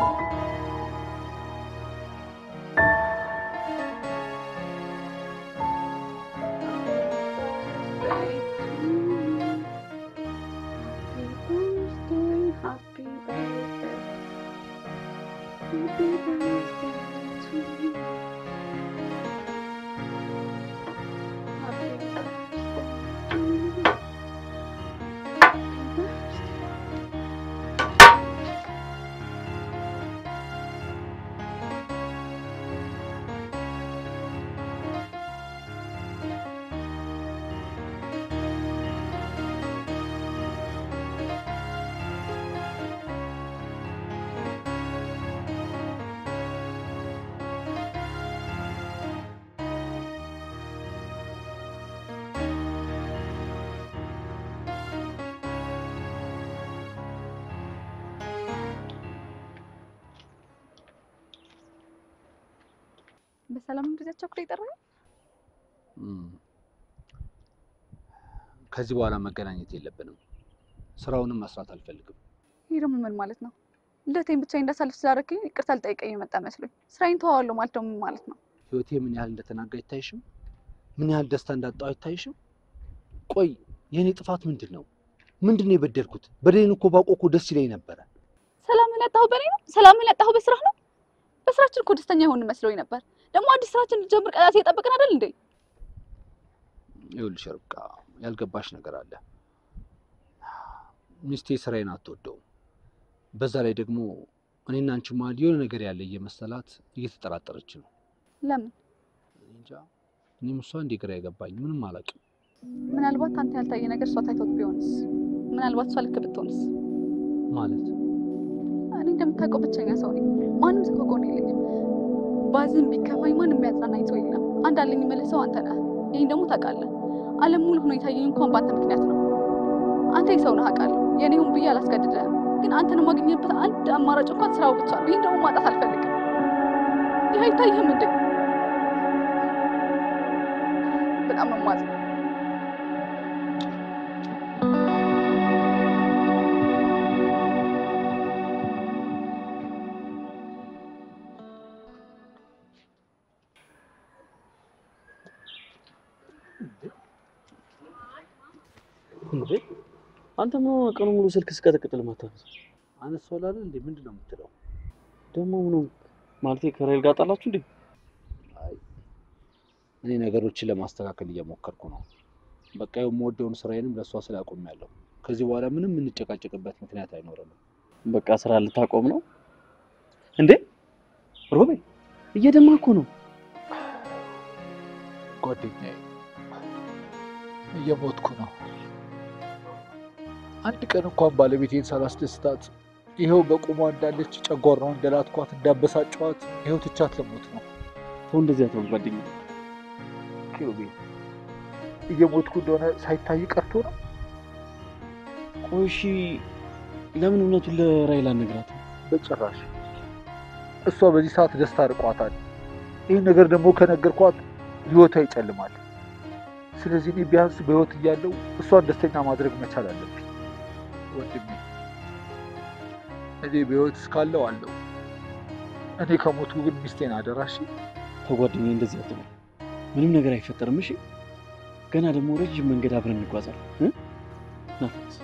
Bye. ቸኩላ ይጠራል። ከዚህ በኋላ መገናኘት የለብንም። ስራውንም መስራት አልፈልግም። ይህ ደግሞ ምን ማለት ነው? ልደቴን ብቻዬን እንዳሳልፍ ስላደረግኝ ይቅርታ ልጠይቀኝ የመጣ መስሎኝ ስራዬን ተዋዋለሁ ማለት ደግሞ ምን ማለት ነው? ህይወቴ ምን ያህል እንደተናጋ አይታይሽም? ምን ያህል ደስታ እንዳጣው አይታይሽም? ቆይ የእኔ ጥፋት ምንድን ነው? ምንድን ነው የበደልኩት? በደሌን እኮ ባውቀው እኮ ደስ ይለኝ ነበረ። ሰላምን ያጣሁ በእኔ ነው? ሰላምን ያጣሁ በስራህ ነው? በስራችን እኮ ደስተኛ የሆን መስሎኝ ነበር። ደግሞ አዲስ ስራችን እንጀምር ቀናት እየጠበቅን አይደል እንዴ? ይኸውልሽ ርብቃ፣ ያልገባሽ ነገር አለ። ሚስቴ ስራዬን አትወደውም። በዛ ላይ ደግሞ እኔና አንቺ መሀል የሆነ ነገር ያለ እየመሰላት እየተጠራጠረች ነው። ለምን? እንጃ እኔም እሷ እንደ ግራ የገባኝ ምንም አላውቅም። ምናልባት አንተ ያልታየ ነገር እሷ ታይቶት ቢሆንስ? ምናልባት እሷ ልክ ብትሆንስ? ማለት እኔ እንደምታውቀው ብቸኛ ሰው ነኝ። ማንም ሰው ከጎኔ የለኝም። ባዝን ቢከፋኝ ማንም የሚያጽናናኝ ሰው የለም። አንድ አለኝ የምልህ ሰው አንተ ነህ። ይህን ደግሞ ታውቃለህ። ዓለም ሙሉ ሆኖ የታየኝ እንኳን በአንተ ምክንያት ነው። አንተ የሰው ነህ አውቃለሁ። የኔ ሁን ብዬ አላስገድድህም። ግን አንተን የማገኘበት አንድ አማራጭ እንኳን ስራው ብቻ ነው። ይህን ደግሞ ማጣት አልፈልግም። ይህ አይታይህም እንዴ? በጣም ነው አንተ ምን ሆነህ ቀኑ ሙሉ ስልክ ስቀጠቅጥል ማታነሳ? አነሳው ላለ እንዴ ምንድን ነው የምትለው? ደግሞ ምን ማለቴ ከራይል ጋር ጣላችሁ እንዴ? እኔ ነገሮችን ለማስተካከል እየሞከርኩ ነው። በቃ የምወደውን ስራዬንም ለእሷ ስላቆሚያለሁ። ከዚህ በኋላ ምንም የምንጨቃጨቅበት ምክንያት አይኖረንም። በቃ ስራ ልታቆም ነው እንዴ? ሮቤ እየደማ እኮ ነው። ጓደኛዬ እየሞትኩ ነው። አንድ ቀን እንኳን ባለቤቴን ሳላስደስታት ይኸው በቁሟ እንዳለች ጨጓራዋን እንደላትኳት እንዳበሳጨዋት ይኸው ትቻት ልሞት ነው። ተው እንደዚያ ተው ጓደኛ። ኪሩቤ እየሞትኩ እንደሆነ ሳይታይ ቀርቶ ነው። ቆይ እሺ ለምን እውነቱን ለራይል አልነግራትም? በጭራሽ። እሷ በዚህ ሰዓት ደስታ ርቋታል። ይህን ነገር ደግሞ ከነገርኳት ህይወቷ ይጨልማል። ስለዚህ እኔ ቢያንስ በህይወት እያለው እሷን ደስተኛ ማድረግ መቻል አለብኝ። ወንድሜ እኔ በህይወት እስካለው አለው። እኔ ከሞቱ ግን ሚስቴን አደራሽ። ተው ጓደኛዬ፣ እንደዚህ አትበል። ምንም ነገር አይፈጠርም። እሺ ገና ደግሞ ረጅም መንገድ አብረን እንጓዛለን እ ና ተነስ።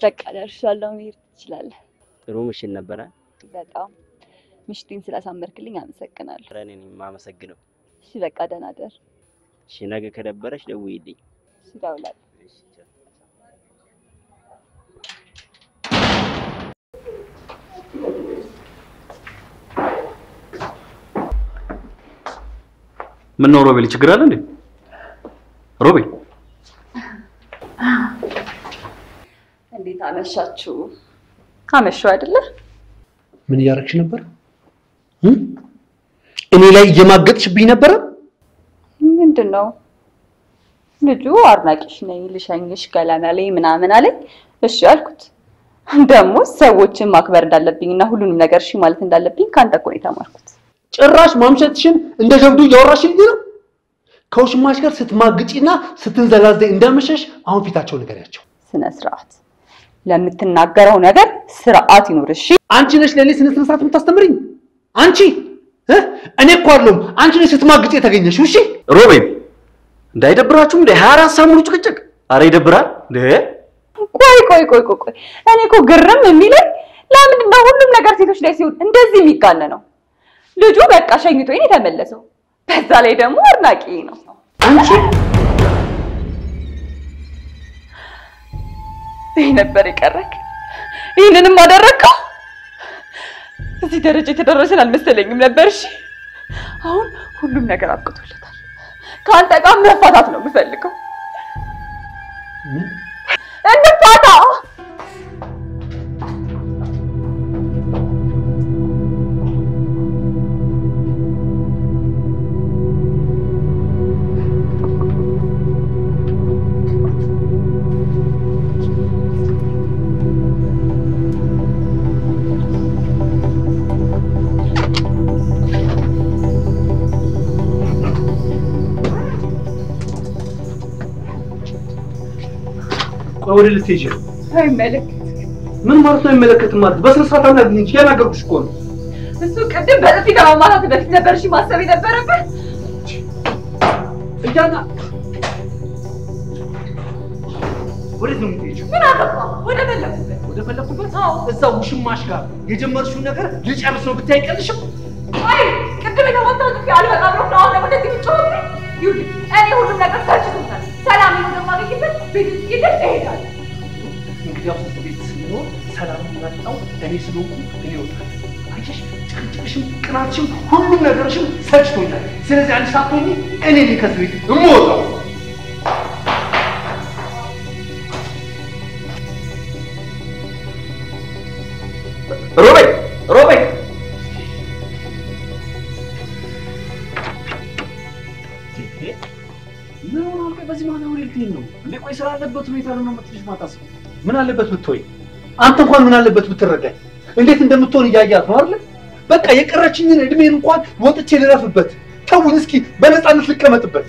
በቃ ደርሻለሁ። መሄድ ትችላለህ። ጥሩ ምሽት ነበረ። በጣም ምሽቴን ስላሳመርክልኝ አመሰግናለሁ። ኧረ እኔ ነኝ የማመሰግነው። እሺ በቃ ደህና ደር። እሺ ነገ ከደበረሽ ደውዪልኝ። እሺ እደውላለሁ። ምን ነው ሮቤል፣ ችግር አለ እንዴ? ሮቤል እንዴት አመሻችሁ? አመሹ አይደለ? ምን እያደረግሽ ነበር? እኔ ላይ እየማገጥሽብኝ ነበረ? ምንድን ነው? ልጁ አድናቂሽ ነኝ ልሸኝሽ ገላና ላይ ምናምን አለኝ። እሺ አልኩት። ደግሞ ሰዎችን ማክበር እንዳለብኝ እና ሁሉንም ነገር እሺ ማለት እንዳለብኝ ከአንተ እኮ ነው የተማርኩት። ጭራሽ ማምሸትሽን እንደ ጀብዱ እያወራሽልኝ ነው። ከውሽማሽ ጋር ስትማግጪና ስትንዘላዘይ እንዳመሸሽ አሁን ፊታቸው ንገሪያቸው። ስነ ስርዓት ለምትናገረው ነገር ስርዓት ይኑር። እሺ አንቺ ነሽ ለእኔ ስነ ስርዓት የምታስተምርኝ? አንቺ? እኔ እኮ አይደለሁም አንቺ ነሽ ስትማግጪ የተገኘሽው። እሺ ሮቤል እንዳይደብራችሁም እንደ 24 ሰዓት ሙሉ ጭቅጭቅ። አረ ይደብራል እንዴ! ቆይ ቆይ ቆይ ቆይ ቆይ እኔ እኮ ግርም የሚለኝ ለምንድን ነው ሁሉም ነገር ሴቶች ላይ ሲሆን እንደዚህ የሚጋነ ነው? ልጁ በቃ ሸኝቶኝ ነው የተመለሰው። በዛ ላይ ደግሞ አድናቂ ነው። አንቺ ይህ ነበር የቀረክ። ይህንንም አደረግከው። እዚህ ደረጃ የተደረሰን አልመሰለኝም ነበር። እሺ አሁን ሁሉም ነገር አብቅቶለታል። ከአንተ ጋር መፋታት ነው የምፈልገው። እንፋታ። ቆይ ወደ ልትሄጂ ነው? አይመለከት ምን ማለት ነው አይመለከትም ማለት? በስነ ስርዓት አናግሪኝ እንጂ ያናገርኩሽ እኮ ነው። እሱ ቅድም በጥፊ ከማማታት በፊት ነበር እሺ ማሰብ የነበረበት። እያና ወዴት ነው የምትሄጂው? ምን አገባ? ወደ ፈለኩበት ወደ ፈለኩበት እዛ ውሽማሽ ጋር የጀመርሽውን ነገር ልጨርስ ነው ብታይ አይቀልሽም? አይ ቅድም የተመታው ጥፊ አልበቃ ብሎ ነው አሁን ደግሞ እንደዚህ የሚጮህብኝ። ይኸውልህ እኔ ሁሉም ነገር ሰልችቶኛል። ሰላም ወደማገኝበት ቤት ውስጥ ሄደን እሄዳለሁ። እንግዲያው እዚህ ቤት ስንኖር ሰላም የሚመጣው እኔ ስለሆንኩ እኔ እወጣለሁ። አየሽ፣ ጭቅጭቅሽም ቅናትሽም ሁሉም ነገርሽም ሰልችቶኛል። ስለዚህ አንቺ ሳትሆኚ እኔ ከዚህ ቤት የምወጣው። አለበት ሁኔታ ነው የምትልሽ ማታስበው። ምን አለበት ብትሆይ አንተ እንኳን ምን አለበት ብትረዳኝ። እንዴት እንደምትሆን እያያት ነው አይደል? በቃ የቀረችኝን እድሜን እንኳን ወጥቼ ልረፍበት። ተውኝ እስኪ በነፃነት ልቀመጥበት።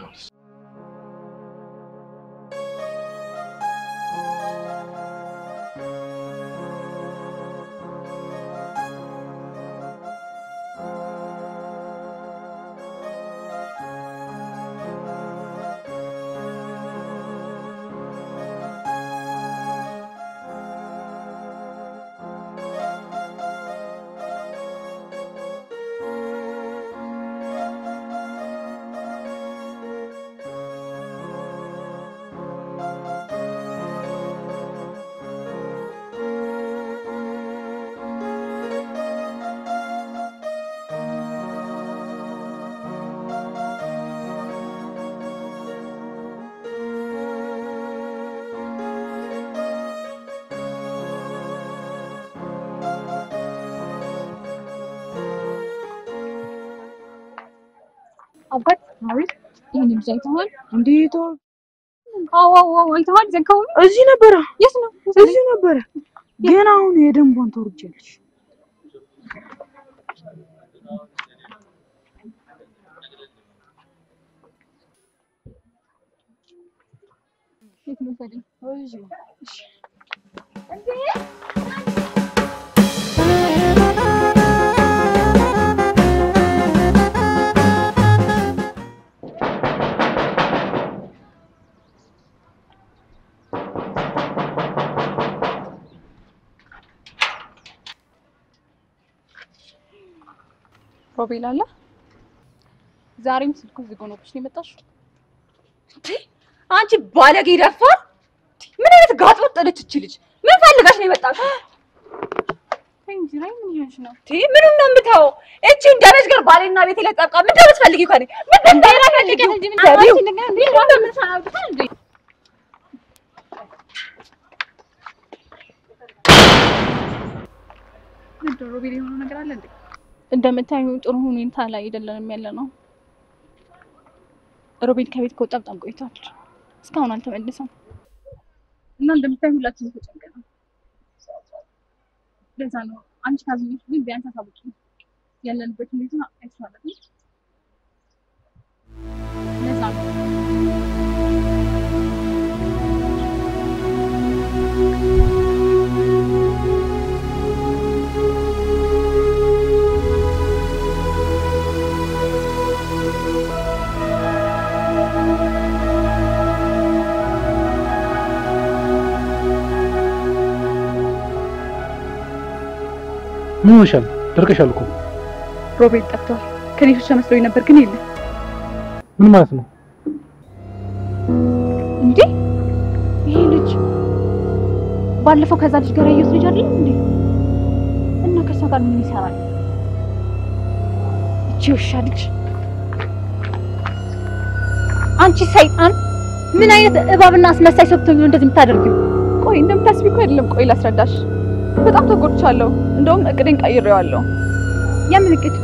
አባት ልጅ አይተኸዋል? እንዴት? አዎ አዎ አዎ፣ አይተኸዋል? ዘጋው እዚህ ነበረ። የት ነው? እዚህ ነበረ። ግን አሁን የደንቧን ተወርጃለሽ። የት ነው ሮቤል አለ? ዛሬም ስልኩ ዝግ ሆኖብሽ ነው የመጣሽው? አንቺ ባለጌ ደፋር! ምን አይነት ጋጥ ወጠለች እቺ ልጅ? ምን ፈልጋሽ ነው የመጣሽው? ምን ይሆንሽ ነው? ቲ ምኑን ነው የምታው? እቺ እንደነች ጋር ባሌና ቤቴ ላይ ጠብቃ ምን እንደምትፈልጊው ከኔ ምን እንደምትፈልጊው እንጂ ምን ታዲያ ምን ሮቤል የሆነው ነገር አለ እንዴ? እንደምታዩ ጥሩ ሁኔታ ላይ አይደለንም ያለ ነው። ሮቤል ከቤት ከወጣ በጣም ቆይቷል። እስካሁን አልተመለሰም እና እንደምታዩ ሁላችንም ተጨንቀናል። ለዛ ነው አንቺ ካዝኞች ግን ቢያንስ አሳውቂ ያለንበት ሁኔታ አይተዋለሁ። ምን ሆነሻል? ደርቀሻል እኮ። ሮቤል ጠፍቷል። ከኔ ሸሸ መስሎኝ ነበር ግን የለም። ምን ማለት ነው? እንዴ ይሄ ልጅ ባለፈው ከዛ ልጅ ጋር ያየሁት ልጅ አይደለም እንዴ? እና ከሷ ጋር ምን ይሰራል? እቺ ውሻ ልጅ! አንቺ ሰይጣን! ምን አይነት እባብና አስመሳይ ሰው ብትሆኚ ነው እንደዚህ የምታደርጊው? ቆይ እንደምታስቢ እኮ አይደለም። ቆይ ላስረዳሽ። በጣም ተጎድቻለሁ። እንደውም እቅዴን ቀይሬዋለሁ። የምን እቅድ?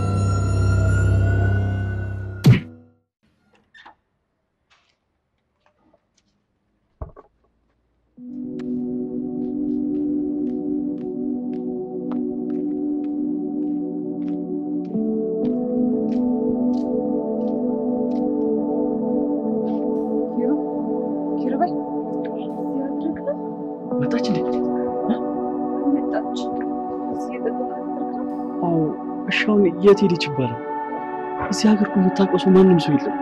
የምታውቀው ሰው ማንም ሰው የለም።?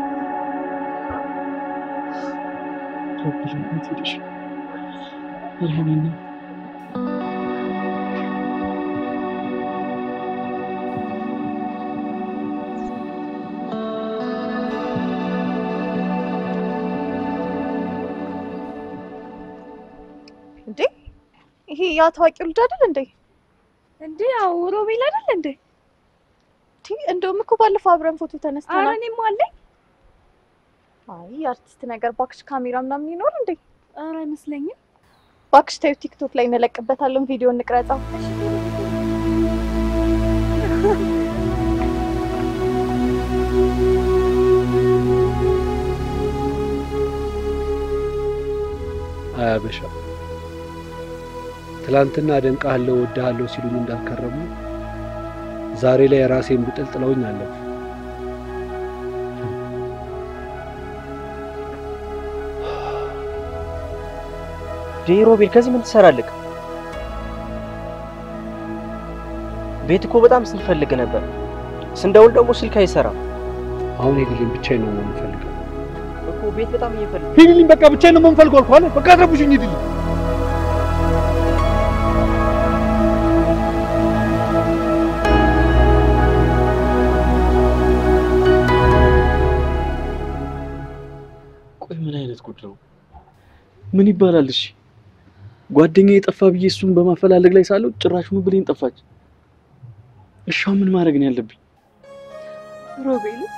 አልሆነና እንዴ ይሄ ያ ታዋቂው ልጅ አይደል እንዴ? እንዴ ያው ሮቤል አይደል እንዴ? ቲ እንደውም እኮ ባለፈው አብረን ፎቶ ተነስተናል። ኧረ እኔም አለኝ። አይ የአርቲስት ነገር ባክሽ፣ ካሜራ ምናምን ይኖር እንዴ? ኧረ አይመስለኝም። ባክሽ ታዩ TikTok ላይ እንለቅበታለን፣ ቪዲዮ እንቅረጻው። አያበሻ ትላንትና አደንቅሃለሁ እወድሃለሁ ሲሉኝ እንዳልከረሙ ዛሬ ላይ ራሴን ብጥል ጥለውኝ አለፉ። ሮቤል ከዚህ ምን ትሰራለህ? ቤት እኮ በጣም ስንፈልግ ነበር። ስንደውል ደግሞ ስልክ አይሰራም አሁን ሄድልኝ፣ ብቻዬን ነው የምፈልገው። እኮ ቤት በጣም እየፈልግ ሂድልኝ፣ በቃ ብቻዬን ነው የምፈልገው አልኩህ አይደል? በቃ አትረብሹኝ፣ ሂድልኝ። አይነት ጉድ ነው? ምን ይባላል? እሺ ጓደኛዬ ጠፋ ብዬ እሱን በማፈላለግ ላይ ሳለው ምን ብሌን ጠፋች። እሺ አሁን ምን ማድረግ ነው ያለብኝ? ሮቤልስ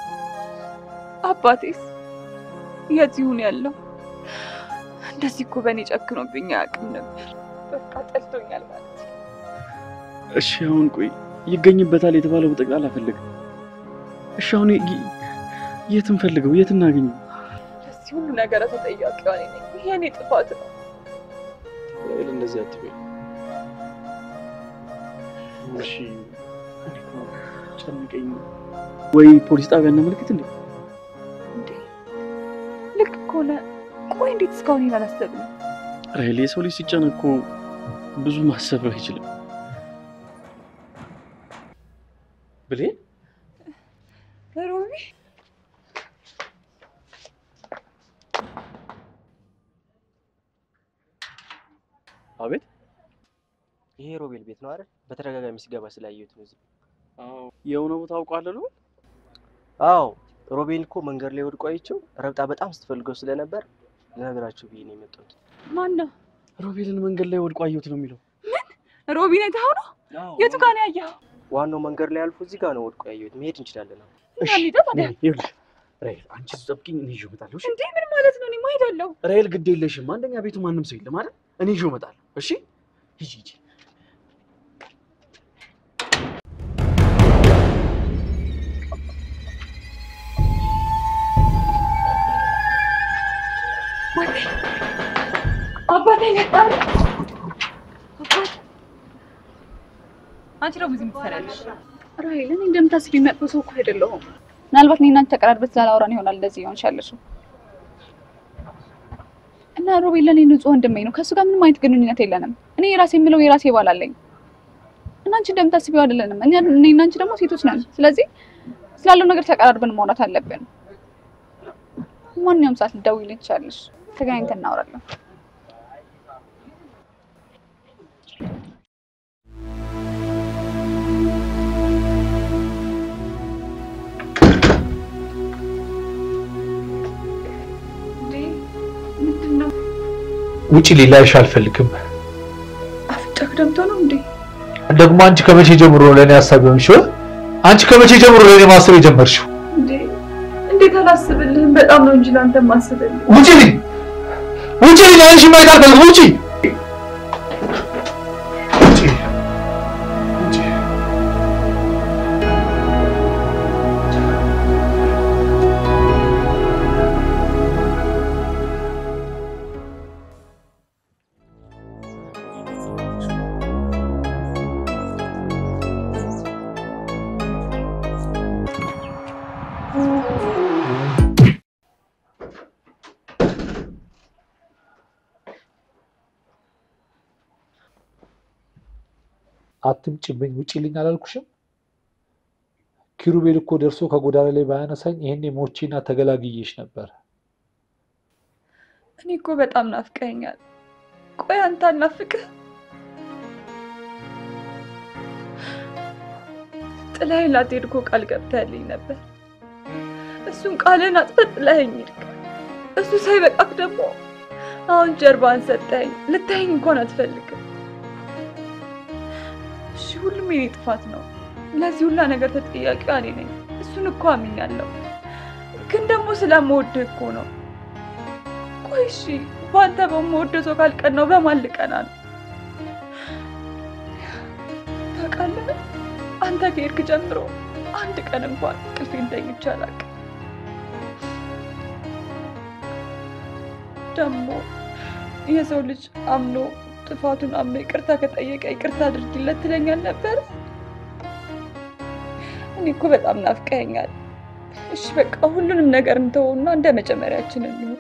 አባቴስ የት ይሁን ያለው? እንደዚህ እኮ በእኔ ጨክኖብኝ አያውቅም ነበር። በቃ ጠልቶኛል ማለት ነው። እሺ አሁን ቆይ ይገኝበታል የተባለው በጠቅላላ አፈለገ። እሺ አሁን የት እንፈልገው? የት እናገኘው? ለዚህ ሁሉ ነገር ተጠያቂዋ እኔ ነኝ። ይሄ የእኔ ጥፋት ነው። ሮቤል እንደዚህ አትበይ። እሺ እኔ ጨነቀኝ። ወይ ፖሊስ ጣቢያ እናመልክት እንዴ? እንዴ ልክ ነህ። ቆይ እንዴት እስካሁን ይሄን አላሰብንም? ራይል የሰው ልጅ ሲጨነቅ እኮ ብዙ ማሰብ አይችልም። ብሌን ሮቢ አቤት ይሄ ሮቤል ቤት ነው አይደል? በተደጋጋሚ ሲገባ ስላየሁት ነው እዚህ። አዎ የሆነ ቦታ አውቀዋለሁ አዎ ሮቤል እኮ መንገድ ላይ ወድቆ አይቼው ረብጣ በጣም ስትፈልገው ስለነበር ልነግራችሁ ብዬ ነው የመጣሁት። ማን ነው? ሮቤልን መንገድ ላይ ወድቆ አየሁት ነው የሚለው። ሮቢን አይተኸው ነው? የቱ ጋር ነው ያየኸው? ዋናው መንገድ ላይ አልፎ እዚህ ጋር ነው ወድቆ ያየሁት። መሄድ እንችላለን ታዲያ። ይኸውልሽ ራይል አንቺ ጠብቂኝ፣ እኔ ይዤው እመጣለሁ። እሺ እንዴ ምን ማለት ነው? እኔማ እሄዳለሁ። ራይል ግድ የለሽም። አንደኛ ቤቱ ማንም ሰው የለም አይደል? እኔ ይዤው እመጣለሁ። እሺ ሂጂ ሂጂ። አባቴ መጣ። አንቺ ደግሞ እዚህ የምትሰሪያለሽ? ራሄል እኔ እንደምታስቢ መጥፎ ሰው እኮ አይደለሁም። ምናልባት እኔ እናንተ ተቀራርበን ስላላወራን ይሆናል እንደዚህ ይሆንሽ ያለሽው። እና ሮቤል ለእኔ ንጹህ ወንድሜ ነው። ከእሱ ጋር ምንም አይነት ግንኙነት የለንም። እኔ የራሴ የምለው የራሴ ባል አለኝ እና እንደምታስቢው አይደለንም። እኔ እና ደግሞ ሴቶች ነን። ስለዚህ ስላለው ነገር ተቀራርበን ማውራት አለብን። ማንኛውም ሰዓት ልትደውይልኝ ትችያለሽ። ተገናኝተን እናወራለን። ውጪ ሊላይሽ አልፈልግም። አፍንጫህ ደምቶ ነው እንዴ? ደግሞ አንቺ ከመቼ ጀምሮ ለእኔ ሀሳብ የሆንሽው? አንቺ ከመቼ ጀምሮ ለእኔ ማሰብ የጀመርሽው? እንዴ እንዴት አላስብልህም? በጣም ነው እንጂ ለአንተ ማስብልህ። ውጪልኝ! ውጪልኝ! አንቺ ማየት አልፈልግም። ውጪ! አትምጭብኝ፣ ውጪልኝ አላልኩሽም? ኪሩቤል እኮ ደርሶ ከጎዳና ላይ ባያነሳኝ ይሄኔ ሞቼና ተገላግዬሽ ነበር። እኔ እኮ በጣም ናፍቀኛል። ቆይ አንተ አናፍቅህ? ጥላዬን ላትሄድ እኮ ቃል ገብተህልኝ ነበር። እሱን ቃልን አጥፈህ ጥለኸኝ ሄድክ። እሱ ሳይበቃክ ደግሞ አሁን ጀርባን ሰጠኸኝ። ልታየኝ እንኳን አትፈልግም። ሁሉም የኔ ጥፋት ነው። ለዚህ ሁላ ነገር ተጠያቂዋ እኔ ነኝ። እሱን እኮ አምኛለሁ፣ ግን ደግሞ ስለምወድህ እኮ ነው። ቆይ እሺ በአንተ በምወደው ሰው ካልቀናው በማን ልቀና ነው? ታውቃለህ፣ አንተ ከሄድክ ጀምሮ አንድ ቀን እንኳን ቅልፌን ተኝቼ አላውቅም። ደግሞ የሰው ልጅ አምኖ ጥፋቱን አምኖ ይቅርታ ከጠየቀ ይቅርታ አድርጊለት ትለኛል ነበር። እኔ እኮ በጣም ናፍቀኸኛል። እሺ በቃ ሁሉንም ነገር እንተውና እንደ መጀመሪያችን እንሁን።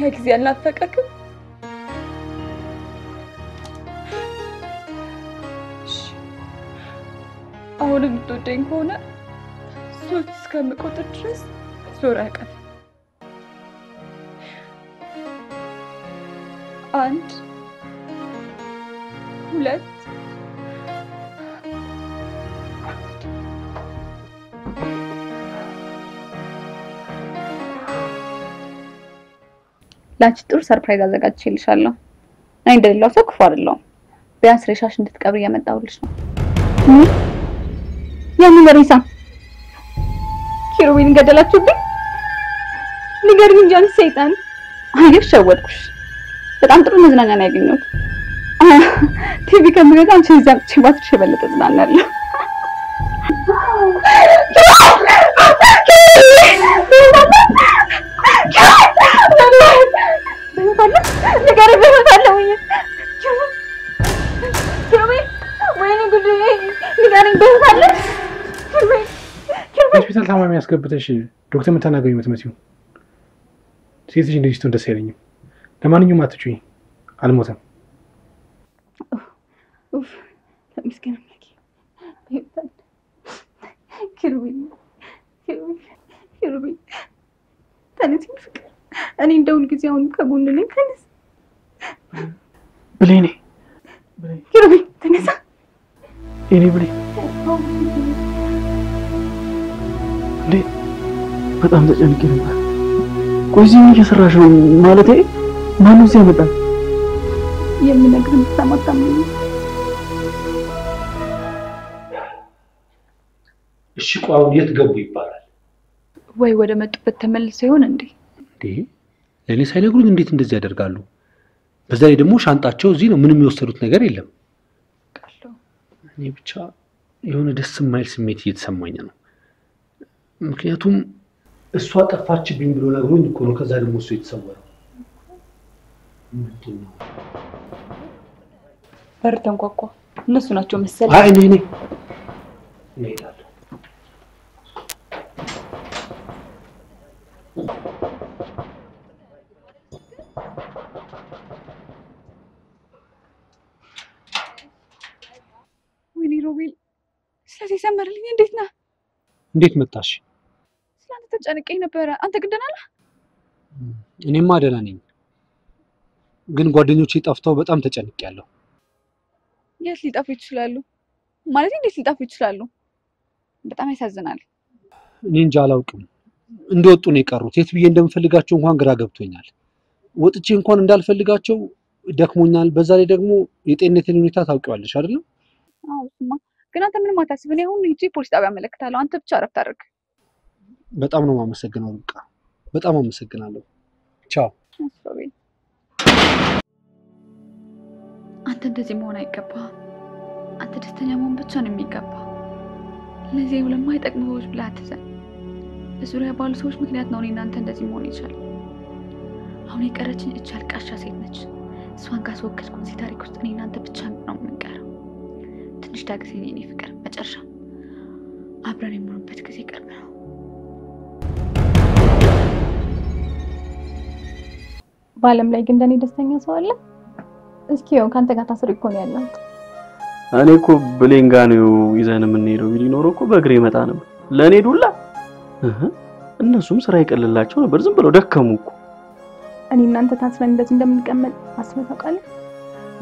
ያ ጊዜ አልናፈቀክም? እሺ፣ አሁንም የምትወደኝ ከሆነ ሶስት እስከምቆጥር ድረስ ዞር አያውቃትም። አንድ ሁለት ለአንቺ ጥሩ surprise አዘጋጅቼልሻለሁ። እኔ እንደሌላው ሰው ክፉ አይደለሁም። ቢያንስ ሬሳሽ እንድትቀብር እያመጣሁልሽ ነው። ያንን ሬሳ ኪሩቤልን ገደላችሁብኝ? ንገሪኝ እንጂ አንቺ ሰይጣን! አየሽ፣ ሸወድኩሽ። በጣም ጥሩ መዝናኛ ነው ያገኘሁት። ቲቪ ከምገዛ አንቺ እዛ አምጥቼ ባትሽ የበለጠ እዝናናለሁ። ሆስፒታል ታማሚ ያስገብተሽ ዶክተር የምታናገኝ የምትመስዪው ሴት ልጅ እንደዚህ ስትሆን ደስ አይለኝም። ለማንኛውም አትጩኝ፣ አልሞተም። ተመስገን አምላኬ። ኪሩቤል ኪሩቤል ተነስ ፍቅር። እኔ እንደ ሁልጊዜ አሁን ከጎን ነኝ። ተነስ ብሌኔ፣ ኪሩቤል ተነሳ። የኔ ብሌን እንዴ! በጣም ተጨንቄ ነበር። ቆይ እዚህ ምን እየሰራሽ ነው? ማለቴ ማነው እዚህ ያመጣል? የምነግርህን ብትሰማ አታምነኝም። እሺ ቆይ አሁን የት ገቡ ይባላል? ወይ ወደ መጡበት ተመልሰው ይሆን እንዴ? እንዴ ለእኔ ሳይነግሩኝ እንዴት እንደዚህ ያደርጋሉ? በዛ ላይ ደግሞ ሻንጣቸው እዚህ ነው። ምንም የወሰዱት ነገር የለም። እኔ ብቻ የሆነ ደስ የማይል ስሜት እየተሰማኝ ነው። ምክንያቱም እሷ ጠፋችብኝ ብሎ ነግሮኝ እኮ ነው። ከዛ ደግሞ እሱ የተሰወረው ምንድን ነው? በር ተንኳኳ። እነሱ ናቸው መሰለኝ። አይ እኔ እኔ እሄዳለሁ። ወይኔ ሮቤል፣ ስለዚህ ሰመርልኝ። እንዴት ነህ? እንዴት መጣሽ? ስለአንተ ተጨንቄ ነበረ። አንተ ግን ደህና ነህ? እኔማ ደህና ነኝ፣ ግን ጓደኞቼ ጠፍተው በጣም ተጨንቄያለሁ። የት ሊጠፉ ይችላሉ? ማለት እንዴት ሊጠፉ ይችላሉ? በጣም ያሳዝናል። እኔ እንጃ አላውቅም። እንደወጡ ነው የቀሩት። የት ብዬ እንደምፈልጋቸው እንኳን ግራ ገብቶኛል። ወጥቼ እንኳን እንዳልፈልጋቸው ደክሞኛል። በዛ ላይ ደግሞ የጤንነቴን ሁኔታ ታውቂዋለሽ አይደለም? አዎ እሱማ ግን አንተ ምንም አታስብ። እኔ አሁን ሂጂ ፖሊስ ጣቢያ አመለክታለሁ። አንተ ብቻ እረፍት አድርግ። በጣም ነው የማመሰግነው ርብቃ፣ በጣም አመሰግናለሁ። ቻው። አንተ እንደዚህ መሆን አይገባህም። አንተ ደስተኛ መሆን ብቻ ነው የሚገባ። ለዚህ ለማይጠቅሙ ሰዎች ብለህ አትዘን። በዙሪያ ባሉ ሰዎች ምክንያት ነው እኔ እናንተ እንደዚህ መሆን ይቻል። አሁን የቀረችን እች አልቃሻ ሴት ነች። እሷን ካስወገድኩ እዚህ ታሪክ ውስጥ እኔ እናንተ ብቻ ነው የምንቀረው። ትንሽ ታገሰኝ የኔ ፍቅር፣ መጨረሻ አብረን የምሆንበት ጊዜ ቅርብ ነው። በዓለም ላይ ግን እንደኔ ደስተኛ ሰው አለ? እስኪ ይኸው ከአንተ ጋር ታስሬ እኮ ነው ያለሁት። እኔ እኮ ብሌን ጋ ነው ይዘን የምንሄደው ኖሮ እኮ በእግሬ መጣ ነበር። ለእኔ ዱላ እነሱም ስራ ይቀልላቸው ነበር። ዝም ብለው ደከሙ እኮ። እኔ እናንተ ታስረን እንደዚህ እንደምንቀመጥ አስበህ ታውቃለህ?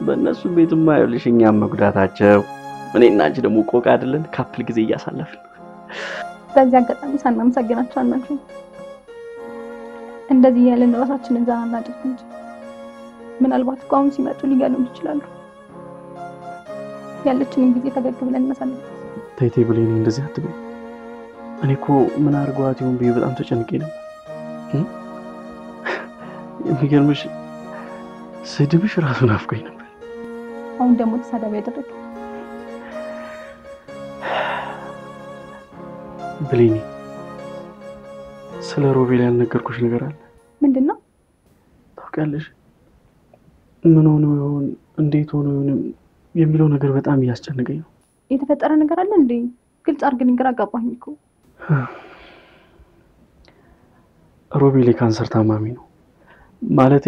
በእነሱ ቤትማ ይኸውልሽ እኛም መጉዳታቸው፣ እኔ እና አንቺ ደግሞ ቆቅ አይደለን ካፕል ጊዜ እያሳለፍን በዚህ አጋጣሚ ሳናመሰግናቸው አናልፍም። እንደዚህ እያለን ራሳችንን ዘና እናድርግ እንጂ ምናልባት እኮ አሁን ሲመጡ ሊገሉን ይችላሉ። ያለችንን ጊዜ ፈገግ ብለን እናሳልፍ። ተይ ተይ ብሌን እንደዚህ አትበይ። እኔ እኮ ምን አድርገዋት ይሆን ብዬ በጣም ተጨንቄ ነበር። እ? የሚገርምሽ ስድብሽ ራሱ ናፍቆኝ ነበር። አሁን ደግሞ ተሳዳቢ ያደረግ ብሌኒ ስለ ሮቤል ያልነገርኩሽ ነገር አለ። ምንድን ነው? ታውቂያለሽ፣ ምን ሆኖ ይሆን እንዴት ሆኖ ይሆን የሚለው ነገር በጣም እያስጨነቀኝ ነው። የተፈጠረ ነገር አለ እንዴ? ግልጽ አድርግልኝ፣ ግራ አጋባኝ እኮ። ሮቤል የካንሰር ታማሚ ነው። ማለቴ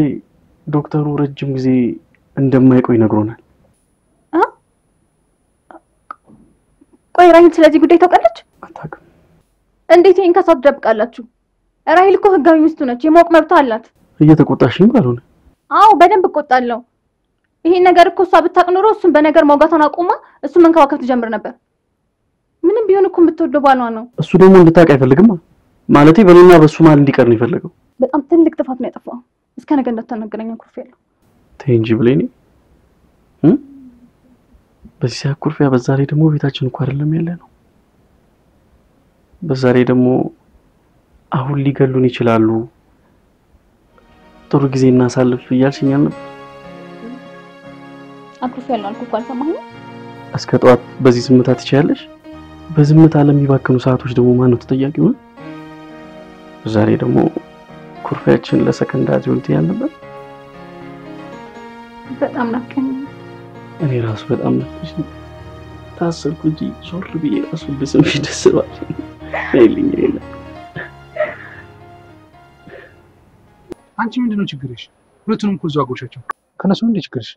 ዶክተሩ ረጅም ጊዜ እንደማይቆይ ነግሮናል። ቆይ ራሂል ስለዚህ ጉዳይ ታውቃለች? አታውቅም። እንዴት ይህን ከሷ ትደብቃላችሁ? ራሂል እኮ ህጋዊ ሚስቱ ነች፣ የማወቅ መብት አላት። እየተቆጣሽኝ ባልሆነ አዎ በደንብ እቆጣለሁ። ይሄን ነገር እኮ እሷ ብታውቅ ኖሮ እሱን በነገር መውጋቷን አቁማ እሱን መንከባከብ ትጀምር ነበር። ምንም ቢሆን እኮ የምትወደው ባሏ ነው። እሱ ደግሞ እንድታውቅ አይፈልግም። ማለቴ በእኔና በእሱ መሀል እንዲቀር ነው የፈለገው። በጣም ትልቅ ጥፋት ነው ያጠፋው። እስከ ነገ እንዳታናገረኝ አኩርፌያለሁ። ተይ እንጂ ብሌኒ እ በዚህ ሰዓት ኩርፊያ፣ በዛ ላይ ደግሞ ቤታችን እኮ አይደለም ያለ ነው። በዛ ላይ ደግሞ አሁን ሊገሉን ይችላሉ። ጥሩ ጊዜ እናሳልፍ እያልሽኝ አልነበር? አኩርፌያለሁ አልኩህ እኮ አልሰማኸኝም? እስከ ጠዋት በዚህ ዝምታ ትችያለሽ? በዝምታ ለሚባክኑ ሰዓቶች ደግሞ ማን ነው ተጠያቂው? ዛሬ ደግሞ ኩርፊያችን ለሰከንዳት ይሆን ትያል ነበር። በጣም ናፍቀኝ። እኔ ራሱ በጣም ናፍቀሽ ታሰርኩ እንጂ ዞር ብዬ ራሱ ብስምሽ ደስ ባል ይልኝ ይላል። አንቺ ምንድን ነው ችግርሽ? ሁለቱንም እኮ እዛው አጎርሻቸው። ከነሱ ምንድን ችግርሽ?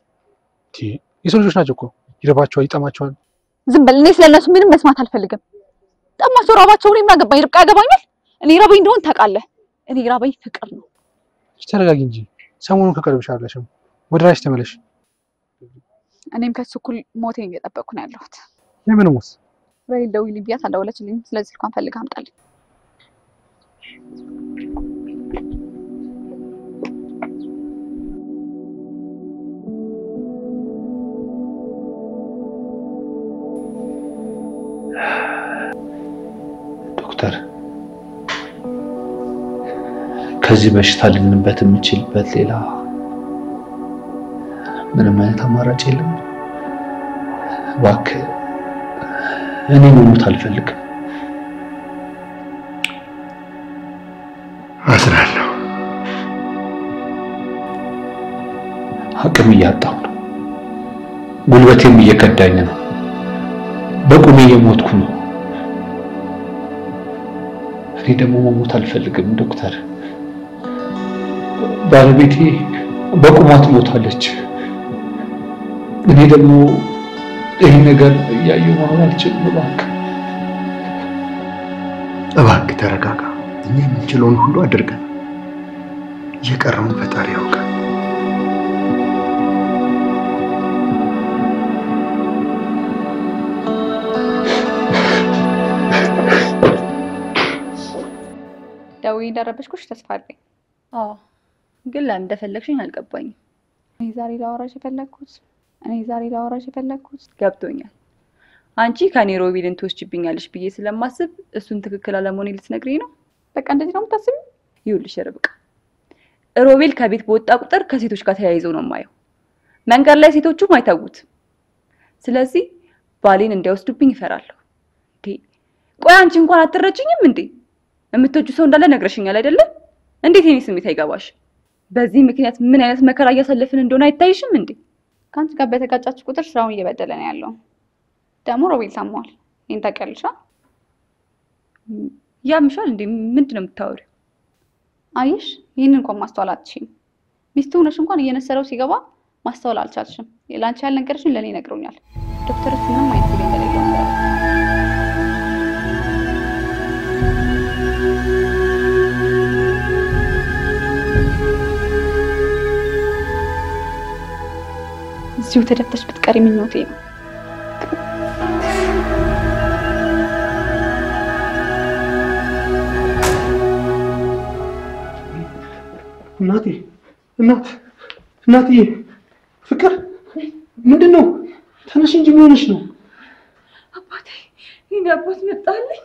የሰው ልጆች ናቸው እኮ ይረባቸዋል፣ ይጠማቸዋል። ዝም በል። እኔ ስለነሱ ምንም መስማት አልፈልግም። ጠማቸው፣ ራባቸው። እኔ ምን አገባኝ? ርብቃ ያገባኛል? እኔ ራበኝ እንደሆን ታውቃለህ። እኔ ራበኝ ፍቅር ነው። ተረጋጊ እንጂ ሰሞኑን ከቀረብሽ አይደለሽም። ወደ ራስሽ ተመለሽ። እኔም ከሱ እኩል ሞቴን እየጠበቅኩ ነው ያለሁት። የምን ሞት? ራሂል ደውዪልኝ ብያት አልደወለችልኝም። ስለዚህ ስልኳን ፈልገህ አምጣልኝ። ከዚህ በሽታ ልንበት የምችልበት ሌላ ምንም አይነት አማራጭ የለም። እባክህ እኔ መሞት አልፈልግም። አዝናለሁ። አቅም እያጣሁ ነው። ጉልበቴም እየከዳኝ ነው። በቁሜ እየሞትኩ ነው። እኔ ደግሞ መሞት አልፈልግም ዶክተር። ባለቤቴ በቁሟ ትሞታለች። እኔ ደግሞ ይህ ነገር እያየሁ መኖር አልችልም። እባክህ እባክህ ተረጋጋ። እኛ የምንችለውን ሁሉ አድርገን የቀረውን ፈጣሪ ያውቃል። ደውዬ እንደረበሽኩሽ ተስፋ አለኝ። አዎ ግን ለምን እንደፈለግሽኝ አልገባኝም። እኔ ዛሬ ላወራሽ የፈለግኩት እኔ ዛሬ ላወራሽ የፈለግኩት ገብቶኛል። አንቺ ከኔ ሮቤልን ትወስጂብኛለሽ ብዬ ስለማስብ እሱን ትክክል አለመሆኔ ልትነግሪኝ ነው? በቃ እንደዚህ ነው የምታስቢው? ይኸውልሽ ርብቃ፣ ሮቤል ከቤት በወጣ ቁጥር ከሴቶች ጋር ተያይዘው ነው የማየው። መንገድ ላይ ሴቶቹም አይተውትም። ስለዚህ ባሌን እንዳይወስዱብኝ ይፈራለሁ። ቆይ አንቺ እንኳን አትረጅኝም እንዴ? የምትወጁ ሰው እንዳለ ነግረሽኛል አይደለም? እንዴት የኔ ስሜት አይገባሽ? በዚህ ምክንያት ምን አይነት መከራ እያሳለፍን እንደሆነ አይታይሽም እንዴ? ከአንቺ ጋር በተጋጫችሁ ቁጥር ስራውን እየበደለ ነው ያለው። ደግሞ ሮቤል ታሟል። ይህን ታውቂያለሽ? ያምሻል እንዴ? ምንድን ነው የምታወሪው? አየሽ፣ ይህንን እንኳን ማስተዋል አትችይም። ሚስቱ ሆነሽ እንኳን እየነሰረው ሲገባ ማስተዋል አልቻልሽም። ለአንቺ ያልነገረሽን ለእኔ ነግሮኛል። ዶክተሮች ምንም አይነት እዚሁ ተደፍተሽ ብትቀሪ ምኞቴ ነው። እናቴ እናት እናትዬ ፍቅር ምንድን ነው? ተነሽ እንጂ ምን ሆነሽ ነው? አባቴ ይህን አባት መጣልኝ።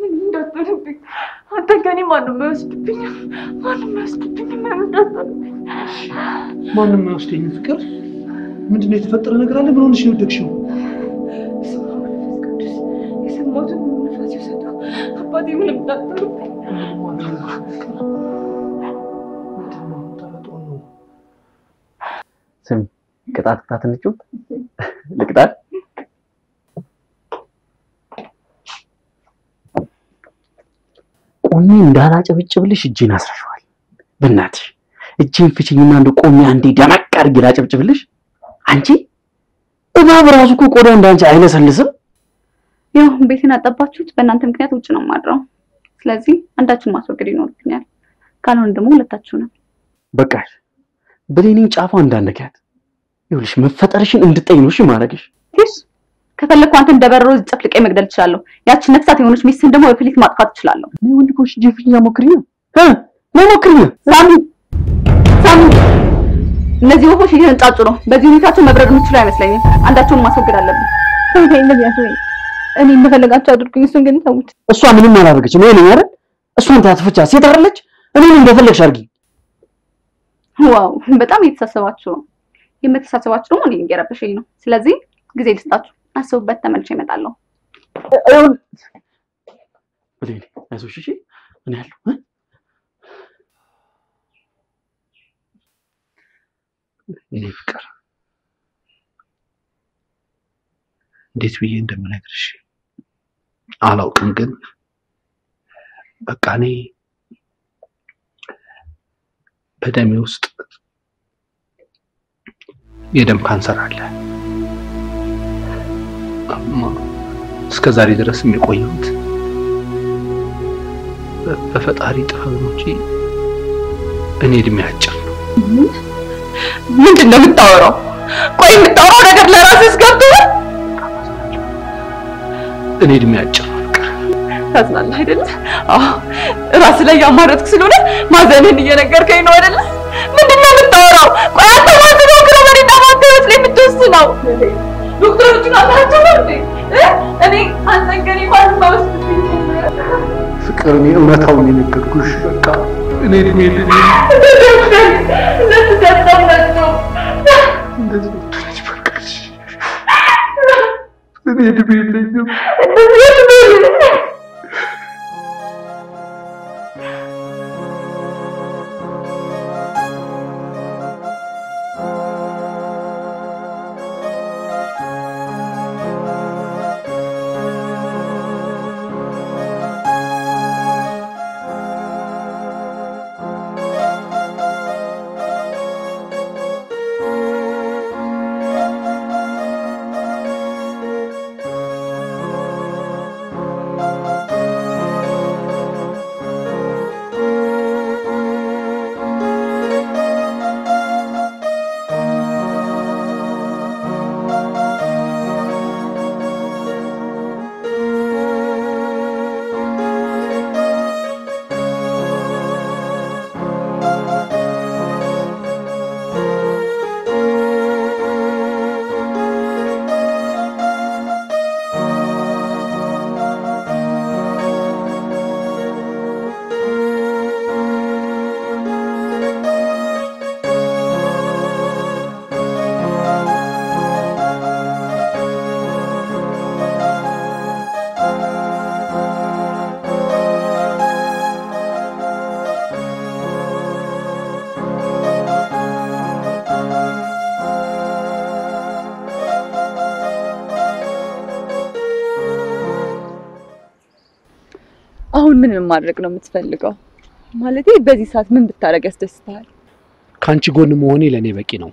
ምን እንዳትሆንብኝ አንተ ከኔ ማንም አይወስድብኝም፣ ማንም አይወስድብኝም። ምን እንዳትሆንብኝ ማንም አይወስደኝም። ፍቅር ምንድን ነው የተፈጠረ ነገር አለ? ምን ሆነሽ ነው የወደቅሽው? ስም ቅጣት ቅጣት እንጫወት። ልቅጣት ቆሜ እንዳላጨብጭብልሽ እጄን አስረሽዋል። በእናትሽ እጄን ፍችኝና እንደ ቆሜ አንዴ ደመቅ አድርጌ ላጨብጭብልሽ። አንቺ እባብ ራሱ እኮ ቆዳው እንዳንቺ አይለሰልስም። ያው ቤቴን አጠባችሁት። በእናንተ ምክንያት ውጭ ነው የማድረው። ስለዚህ አንዳችሁን ማስወገድ ይኖርብኛል። ካልሆነ ደግሞ ሁለታችሁ ነው። በቃሽ፣ ብሌኔን ጫፏ እንዳነካት ይኸውልሽ፣ መፈጠርሽን እንድጠይ ነው እሺ ማድረግሽ። ከፈለግኩ አንተ እንደ በረሮ ጨፍልቄ መግደል እችላለሁ። ያችን ነፍሳት የሆነች ሚስትን ደግሞ በፍሊት ማጥፋት እችላለሁ። እኔ ወንድ ኮሽ ጀፍኛ ሞክሪ ነው እ ነው ሞክሪ ነው ሳሚ ሳሚ፣ እነዚህ ወፎች እየተንጫጩ ነው። በዚህ ሁኔታቸው መብረር የምችሉ አይመስለኝም። አንዳቸውን ማስወገድ አለብን። እኔ እንደፈለጋቸው አድርጉኝ፣ እሱን ግን ተውት። እሷ ምንም አላደረገችም። ይሄ ነኝ አይደል? እሷን ታትፈቻ ሴት አይደለች? እኔን እንደፈለግሽ አድርጊ። ዋው በጣም እየተሳሰባችሁ ነው። የምትሳሰባችሁ ደግሞ እኔን እየረበሸኝ ነው። ስለዚህ ጊዜ ልስጣችሁ፣ አስቡበት። ተመልሼ እመጣለሁ። ብሌኔ አይዞሽ እሺ፣ እኔ ያለሁ እኔ ፍቅር እንዴት ብዬ እንደምነግርሽ አላውቅም፣ ግን በቃ እኔ በደሜ ውስጥ የደም ካንሰር አለ። እስከ ዛሬ ድረስም የቆየሁት በፈጣሪ ጥበብ ነው እንጂ እኔ እድሜ አጭር ነው። ምንድን ነው የምታወራው? ቆይ የምታወራው ነገር ለራስህ ገብቶሃል? እኔ እድሜ አጭር ታዝናለህ አይደለ? አዎ ራስ ላይ ያማረጥክ ስለሆነ ማዘንህን እየነገርከኝ ነው አይደለ? ምንድን ነው የምታወራው? ቆይ አንተ ማን ነው በአንተ ህይወት ላይ የምትወስነው? ዶክተሮቹን አላቸው ነው እንዴ? እ? እኔ አንተን ከኔ ማንም አይወስድብኝም። ፍቅር እኔ እውነታውን የነገርኩሽ በቃ እኔ እድሜ የለኝም። ለትሰጠናቸው እንደዚህ ወጥቶልሽ በቃሽ። እኔ እድሜ የለኝም። ♪ ምን ማድረግ ነው የምትፈልገው? ማለቴ በዚህ ሰዓት ምን ብታደርግ ያስደስትሃል? ከአንቺ ጎን መሆኔ ለእኔ በቂ ነው።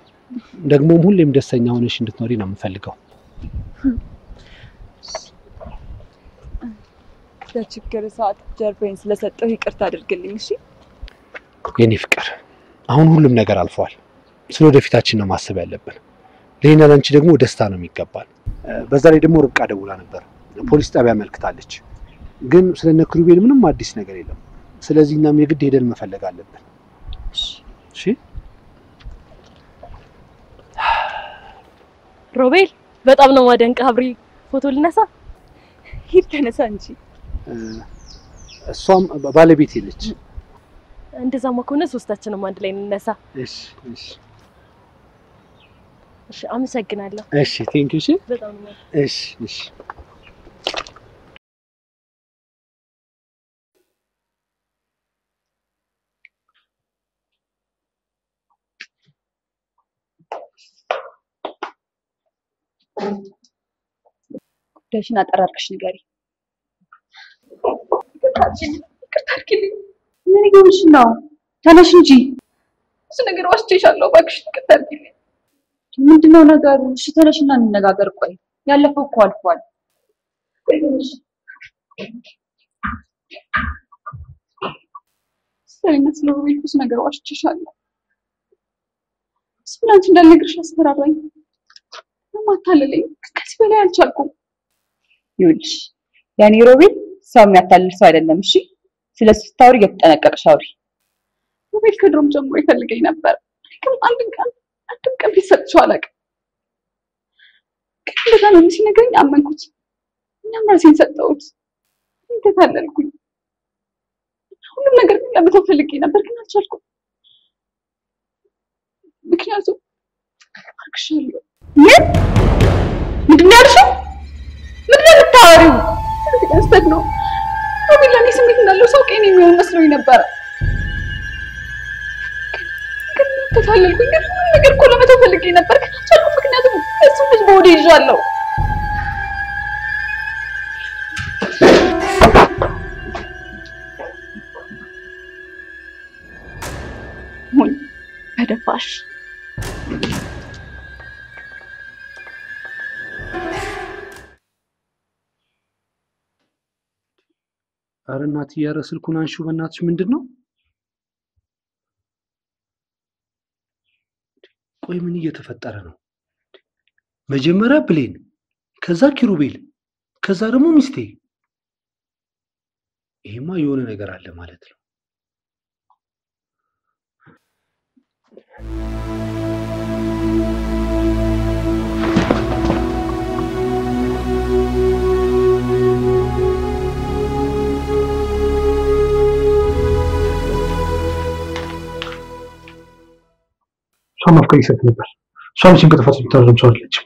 ደግሞም ሁሌም ደስተኛ ሆነሽ እንድትኖሪ ነው የምፈልገው። በችግር ሰዓት ጀርባዬን ስለሰጠሁ ይቅርታ አድርግልኝ። እሺ የኔ ፍቅር፣ አሁን ሁሉም ነገር አልፏል። ስለ ወደፊታችን ነው ማሰብ ያለብን። ለእኔና ለአንቺ ደግሞ ደስታ ነው የሚገባል። በዛ ላይ ደግሞ ርብቃ ደውላ ነበር፣ ፖሊስ ጣቢያ አመልክታለች። ግን ስለ እነ ኪሩቤል ምንም አዲስ ነገር የለም። ስለዚህ እኛም የግድ ሄደን መፈለግ አለብን። እሺ ሮቤል በጣም ነው ማደንቅ። አብሪ ፎቶ ልነሳ። ሂድ ተነሳ እንጂ። እሷም ባለቤቴ ነች። እንደዛማ ከሆነ ሶስታችንም አንድ ላይ እንነሳ። እሺ እሺ እሺ፣ አመሰግናለሁ። እሺ thank you። እሺ በጣም ነው እሺ እሺ ጉዳይሽን አጠር አድርገሽ ንገሪ። ምን እየሆንሽ ነው? ተነሽ እንጂ። እሱ ነገር ዋሽቼሻለሁ። እባክሽ ይቅርታ አድርጊልኝ። ምንድነው ነገሩ? እሺ ተነሽና እንነጋገር። ቆይ ያለፈው እኮ አልፏል። ስለኔና ስለ ሮቤል ብዙ ነገር ዋሽቼሻለሁ። እሱ ለአንቺ እንዳልነግርሽ አስፈራራኝ። ለማታለለኝ ከዚህ በላይ አልቻልኩም። ይኸውልሽ ያኔ ሮቤል ሰው የሚያታልል ሰው አይደለም። እሺ ስለሱ ስታወሪ እየተጠነቀቅሽ አውሪ። ሮቤል ከድሮም ጀምሮ ይፈልገኝ ነበር። ግን አንድም ቀን አንድም ቀን ፊት ሰጥቼው አላውቅም። ግን እንደዛ ነው ሲነግረኝ አመንኩት። እኛም ራሴን ሰጠሁት። ተታለልኩኝ። ሁሉም ነገር ግን ለመተው ፈልጌ ነበር፣ ግን አልቻልኩም። ምክንያቱም አርግሻለሁ። ምን ምንድን ያልሽው? ምንድን የምታወሪው? ስህተት ነው። ሮቤል ለእኔ ስሜት እንዳለው ሰው ቄን የሚሆን መስሎኝ ነበረ። ግን ተታለልኩኝ። ግን ሁሉም ነገር እኮ ለመተው ፈልጌ ነበር፣ ግን ምክንያቱም እሱ ልጅ በወዴ ይዣለሁ። ሞኝ ኧረ እናትዬ፣ ኧረ ስልኩን አንሺው በእናትሽ። ምንድን ነው? ቆይ ምን እየተፈጠረ ነው? መጀመሪያ ብሌን፣ ከዛ ኪሩቤል፣ ከዛ ደግሞ ሚስቴ። ይሄማ የሆነ ነገር አለ ማለት ነው። እሷም አፍቃሪ ሴት ነበር። እሷም ሲን ከጥፋት የምታረም ሰው አይደለችም።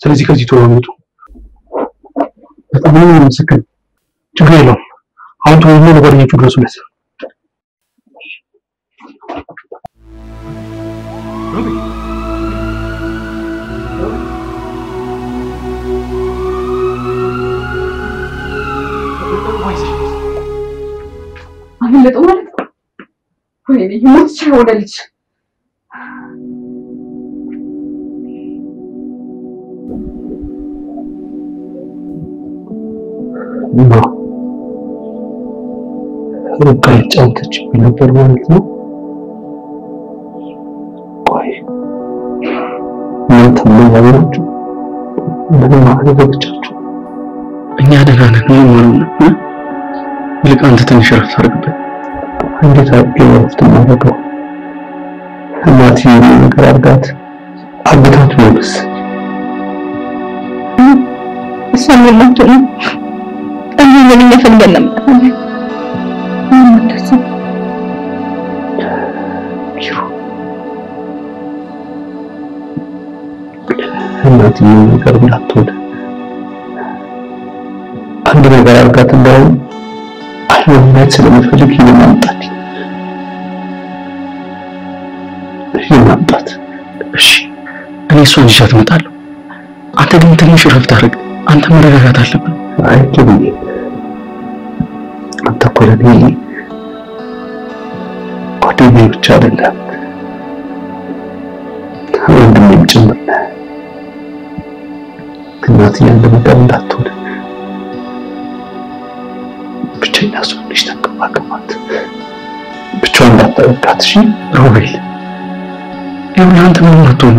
ስለዚህ ከዚህ ቶሎ አምልጡ። በጣም ምንም ምስክር ችግር የለውም። አሁን ቶሎ ለጓደኞቹ ድረሱለት። ማለት ነው። ወይኔ ይሞት የሆነ ልጅ እና ርብቃ የተጫወተችብኝ ነበር ማለት ነው። ቆይ እናንተ ምን ያበራችሁ? ምንም አደረገቻችሁ? እኛ ደህና ነን። ምንም አልሆንም። ይልቅ አንተ ትንሽ እረፍት አድርግበት። እንዴት አድርጌ ነው እረፍት የማደርገው? እናቴ የሆነ ነገር አድርጋት አግታት ቢሆንስ? እሷን የማትሆነ ጠንዚ ለኛ ፈልገን እናቴ የሆነ ነገር እንዳትሆን አንድ ነገር አድርጋት እንዳይሆን አይሆን ማየት ስለምፈልግ ይህን አምጣት ይህን አምጣት። እሺ፣ እኔ እሷን ይዣት እመጣለሁ። አንተ ግን ትንሽ እረፍት አድርግ። አንተ መረጋጋት አለብን። አይ ለእኔ ጓደኛዬ ብቻ አይደለም ወንድሜም ጭምር ነህ። እናትዬ አንድ ነገር እንዳትሆን ብቸኛ ስለሆነች ተንከባከባት፣ ብቻዋን እንዳታደርጋት። እሺ ሮቤል፣ ይኸውልህ አንተ አትሆንም፣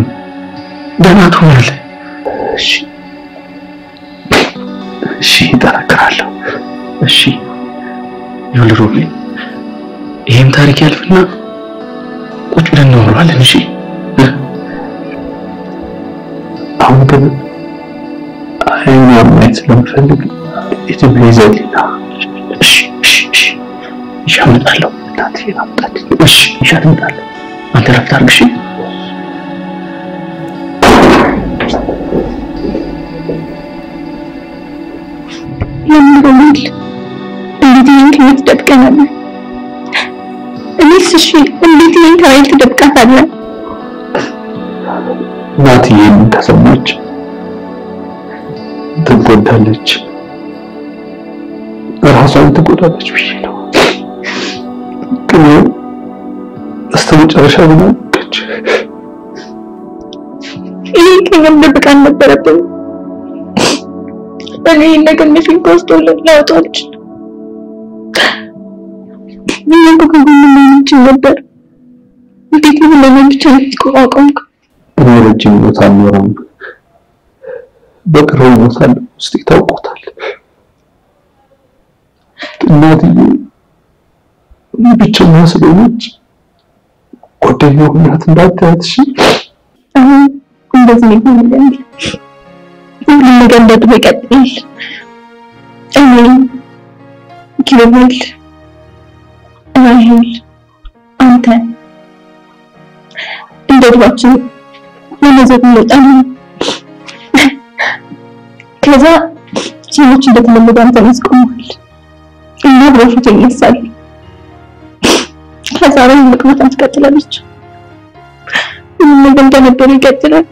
ደህና ትሆናለህ። ይኸውልህ ሮቤል፣ ይሄም ታሪክ ያልፍና ቁጭ ብለን እናወራዋለን። እሺ አሁን ግን አይኗን ማየት ስለምፈልግ ኢትዮጵያ ይዘልኝና እሺ እሺ እሺ አመጣለሁ። እናትዬን አምጣልኝ። እሺ አመጣለሁ። አንተ ረፍት አድርግ። እሺ እንዴት ይህን ከቤት ትደብቀናለህ? እኔስ እሺ እንዴት ይህን ከቤት ትደብቃታለህ? እናትዬ ምን ከሰማች ትጎዳለች፣ ራሷን ትጎዳለች ብዬ ነው። ግን እስከ መጨረሻ ምን አደረገች? ይህ ከኛም ደብቃ አልነበረብንም። እኔ ነገር መቼም ከውስጥ ላወጣው እንችል ነበር። እንዴት ነው ለምን ብቻ ነው የተቋቋምኩ? እኔ ረጅም ሞት አልኖረም፣ በቅርቡ እሞታለሁ። ውስጤ ታውቆታል። እናትዬ ብቸኛ ስለሆነች ጓደኛ ሁናት እንዳታያት። እሺ አሁን እንደዚህ ነው ይሆንልኝ። ሁሉም ነገር እንደ ድሮ ይቀጥላል። እኔ ኪሩቤል፣ ራሄል፣ አንተ እንደ ድሯችን ለመዘግ እንወጣለን። ከዛ ሰዎች እንደተለመዱ አንተን ያስቆማል እና በፊት ይነሳል። ከዛ ላይ መቅማታን ትቀጥላለች። ነገር እንደነበረ ይቀጥላል።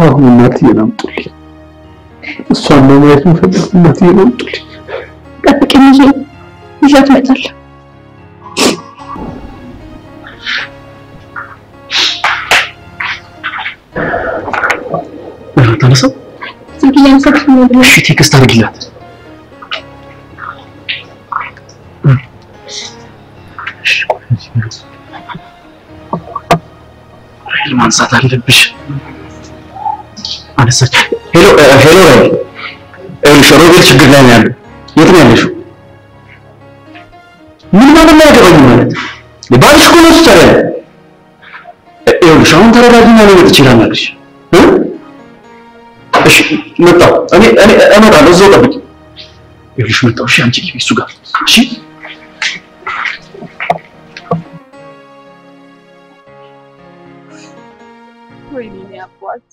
አሁን እናትዬን አምጡልኝ። እሷን ነው ማየት የምፈልግ። እናትዬን አምጡልኝ። ጠብቀኝ፣ ይዤ ይዣት እመጣለሁ። ተነሳው። ዝም ብዬ አመሰግን ነው ብለህ እሺ ቴክስት አድርጊላት። ራሄል ማንሳት አለብሽ። አነሳች። ሄሎ ሄሎ፣ ራሄል ይኸውልሽ፣ ሮቤል ችግር ላይ ነው ያለው። የት ነው ያለሽው? ምን ማለት ነው ያገባኝ ማለት ባልሽ እኮ ነው ሲቻለ ይኸውልሽ፣ አሁን ተረጋጊና ልትመጪ ትችያለሽ እ እሺ መጣሁ። እኔ እኔ እመጣለሁ። እዛው ጠብቂ። ይኸውልሽ መጣሁ። እሺ አንቺ ግቢ እሱ ጋር እሺ። ወይኔ እኔ አባት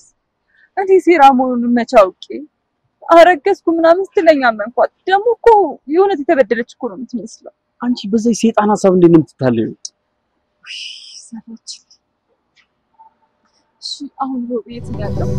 እኔ ሴራ መሆኑን መቼ አውቄ አረገዝኩ ምናምን ስትለኝ አመንኳት። ደግሞ እኮ የእውነት የተበደለች እኮ ነው የምትመስለው። አንቺ በዛ የሰይጣን ሀሳብ እንዴት ነው የምትታለዩ? አሁን የት ያለው?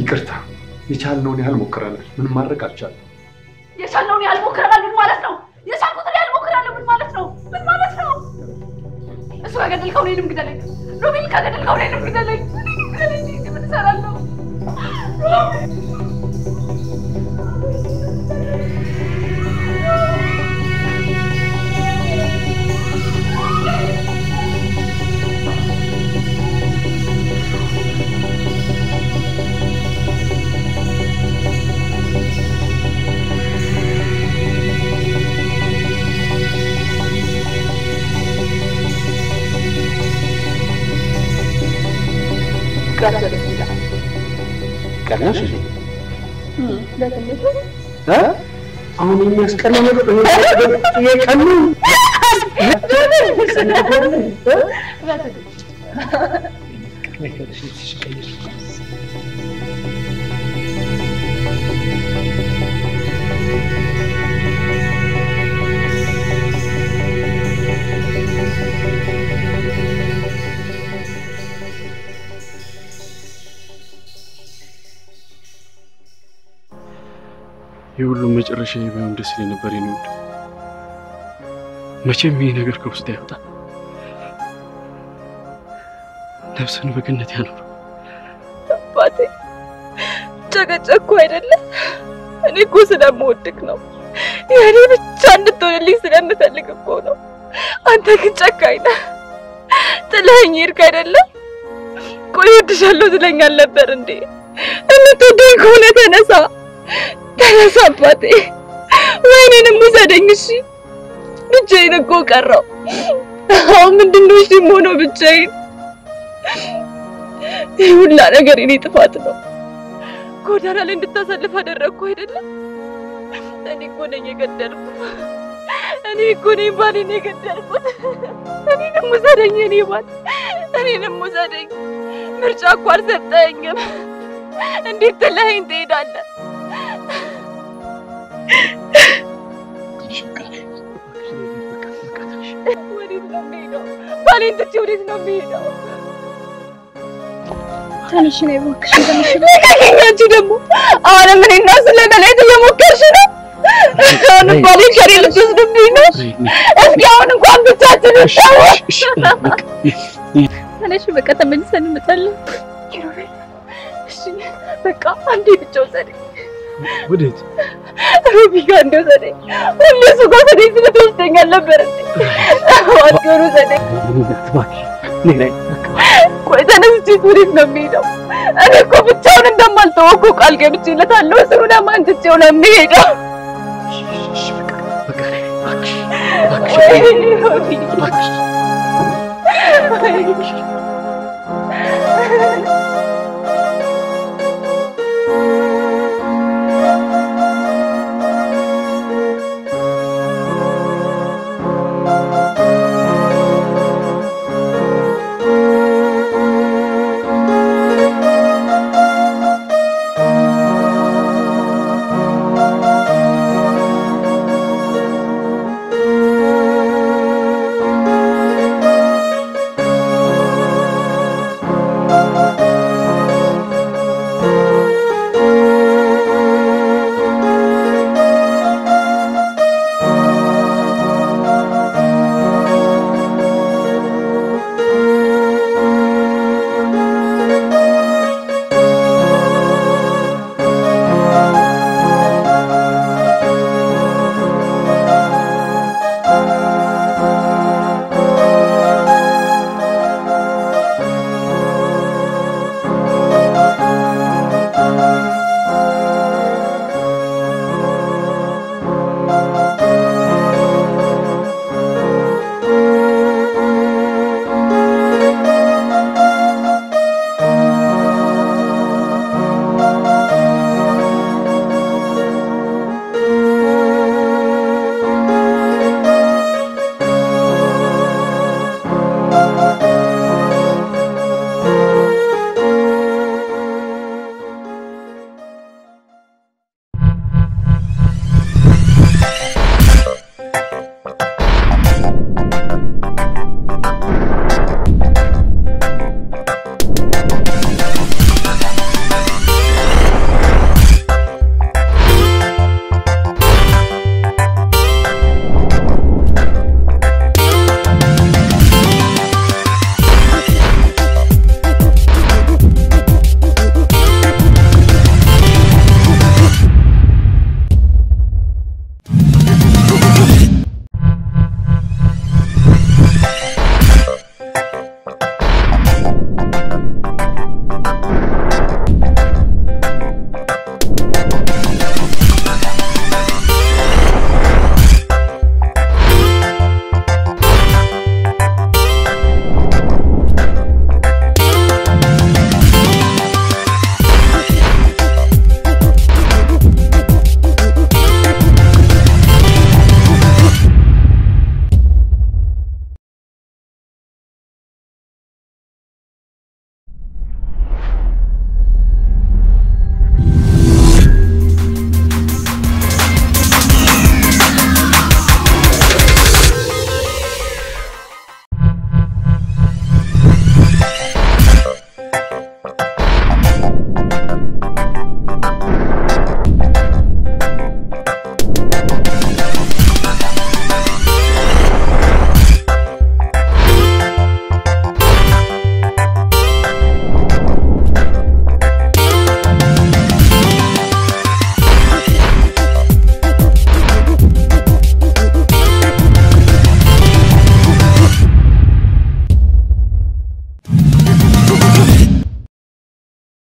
ይቅርታ፣ የቻልነውን ያህል ሞክረናል። ምንም ማድረግ አልቻለም። የቻልነውን ያህል ሞክረናል። ምን ማለት ነው? የቻልኩትን ያህል ሞክራለሁ። ምን ማለት ነው? ምን ማለት ነው? እሱ ከገደልከው እኔንም ግደለኝ። ሮቤል ከገደልከው እኔንም ግደለኝ። ምን እሰራለሁ? በትንሹ እ? አሁን የሚያስቀና ነገር የቀኑ የሁሉም መጨረሻ ባይሆን ደስ ይለኝ ነበር የኔ መቼም ይሄ ነገር ከውስጥ ያወጣ ነፍስን በገነት ያኖር። አባቴ ጨቀጨኩ አይደለ? እኔ እኮ ስለምወድቅ ነው። የእኔ ብቻ እንድትሆንልኝ ስለምፈልግ እኮ ነው። አንተ ግን ጨካኝ ነህ። ጥለኸኝ ሄድክ አይደለ? ቆይ እወድሻለሁ ትለኝ አልነበር እንዴ? የምትወደኝ ከሆነ ተነሳ፣ ተነሳ አባቴ። ወይኔንም ውሰደኝ እሺ። ብቻዬን እኮ ቀረው። አሁን ምንድን ነው እሺ የምሆነው ብቻዬን? ይህ ሁላ ነገር የኔ ጥፋት ነው። ጎዳና ላይ እንድታሳልፍ አደረግኩ አይደለም? እኔ እኮ ነኝ የገደልኩ። እኔ እኮ ነኝ ባሌን የገደልኩት። እኔንም ውሰደኝ የኔ ባል፣ እኔንም ውሰደኝ። ምርጫ እኮ አልሰጠኸኝም። እንዴት ጥለኸኝ ትሄዳለህ? ባሌን ትቼ ወዴት ነው የምሄደው? ለመለየት እየሞከርሽ ነው። አሁንም ባሌን ከእኔ ልትወስድብኝ ነው። እስኪ አሁን እንኳን ብቻችን ትንሽ በቃ ተመልሰን እንመጣለን። በቃ አንዴ ብቻ ውሰደኝ። ወዴት? ሩቢ ጋር እንደወሰደኝ ሁሌ እሱ ጋር ወሰደኝ ስለ ተወስደኛል ነበር አድገሩ ወሰደኝ። እባክሽ ቆይ ተነስቼስ ወዴት ነው የሚሄደው? እኔ እኮ ብቻውን እንደማልተወው እኮ ቃል ገብቼለታለሁ። እስሩን አማንትቼው ነው የሚሄደው። Thank you.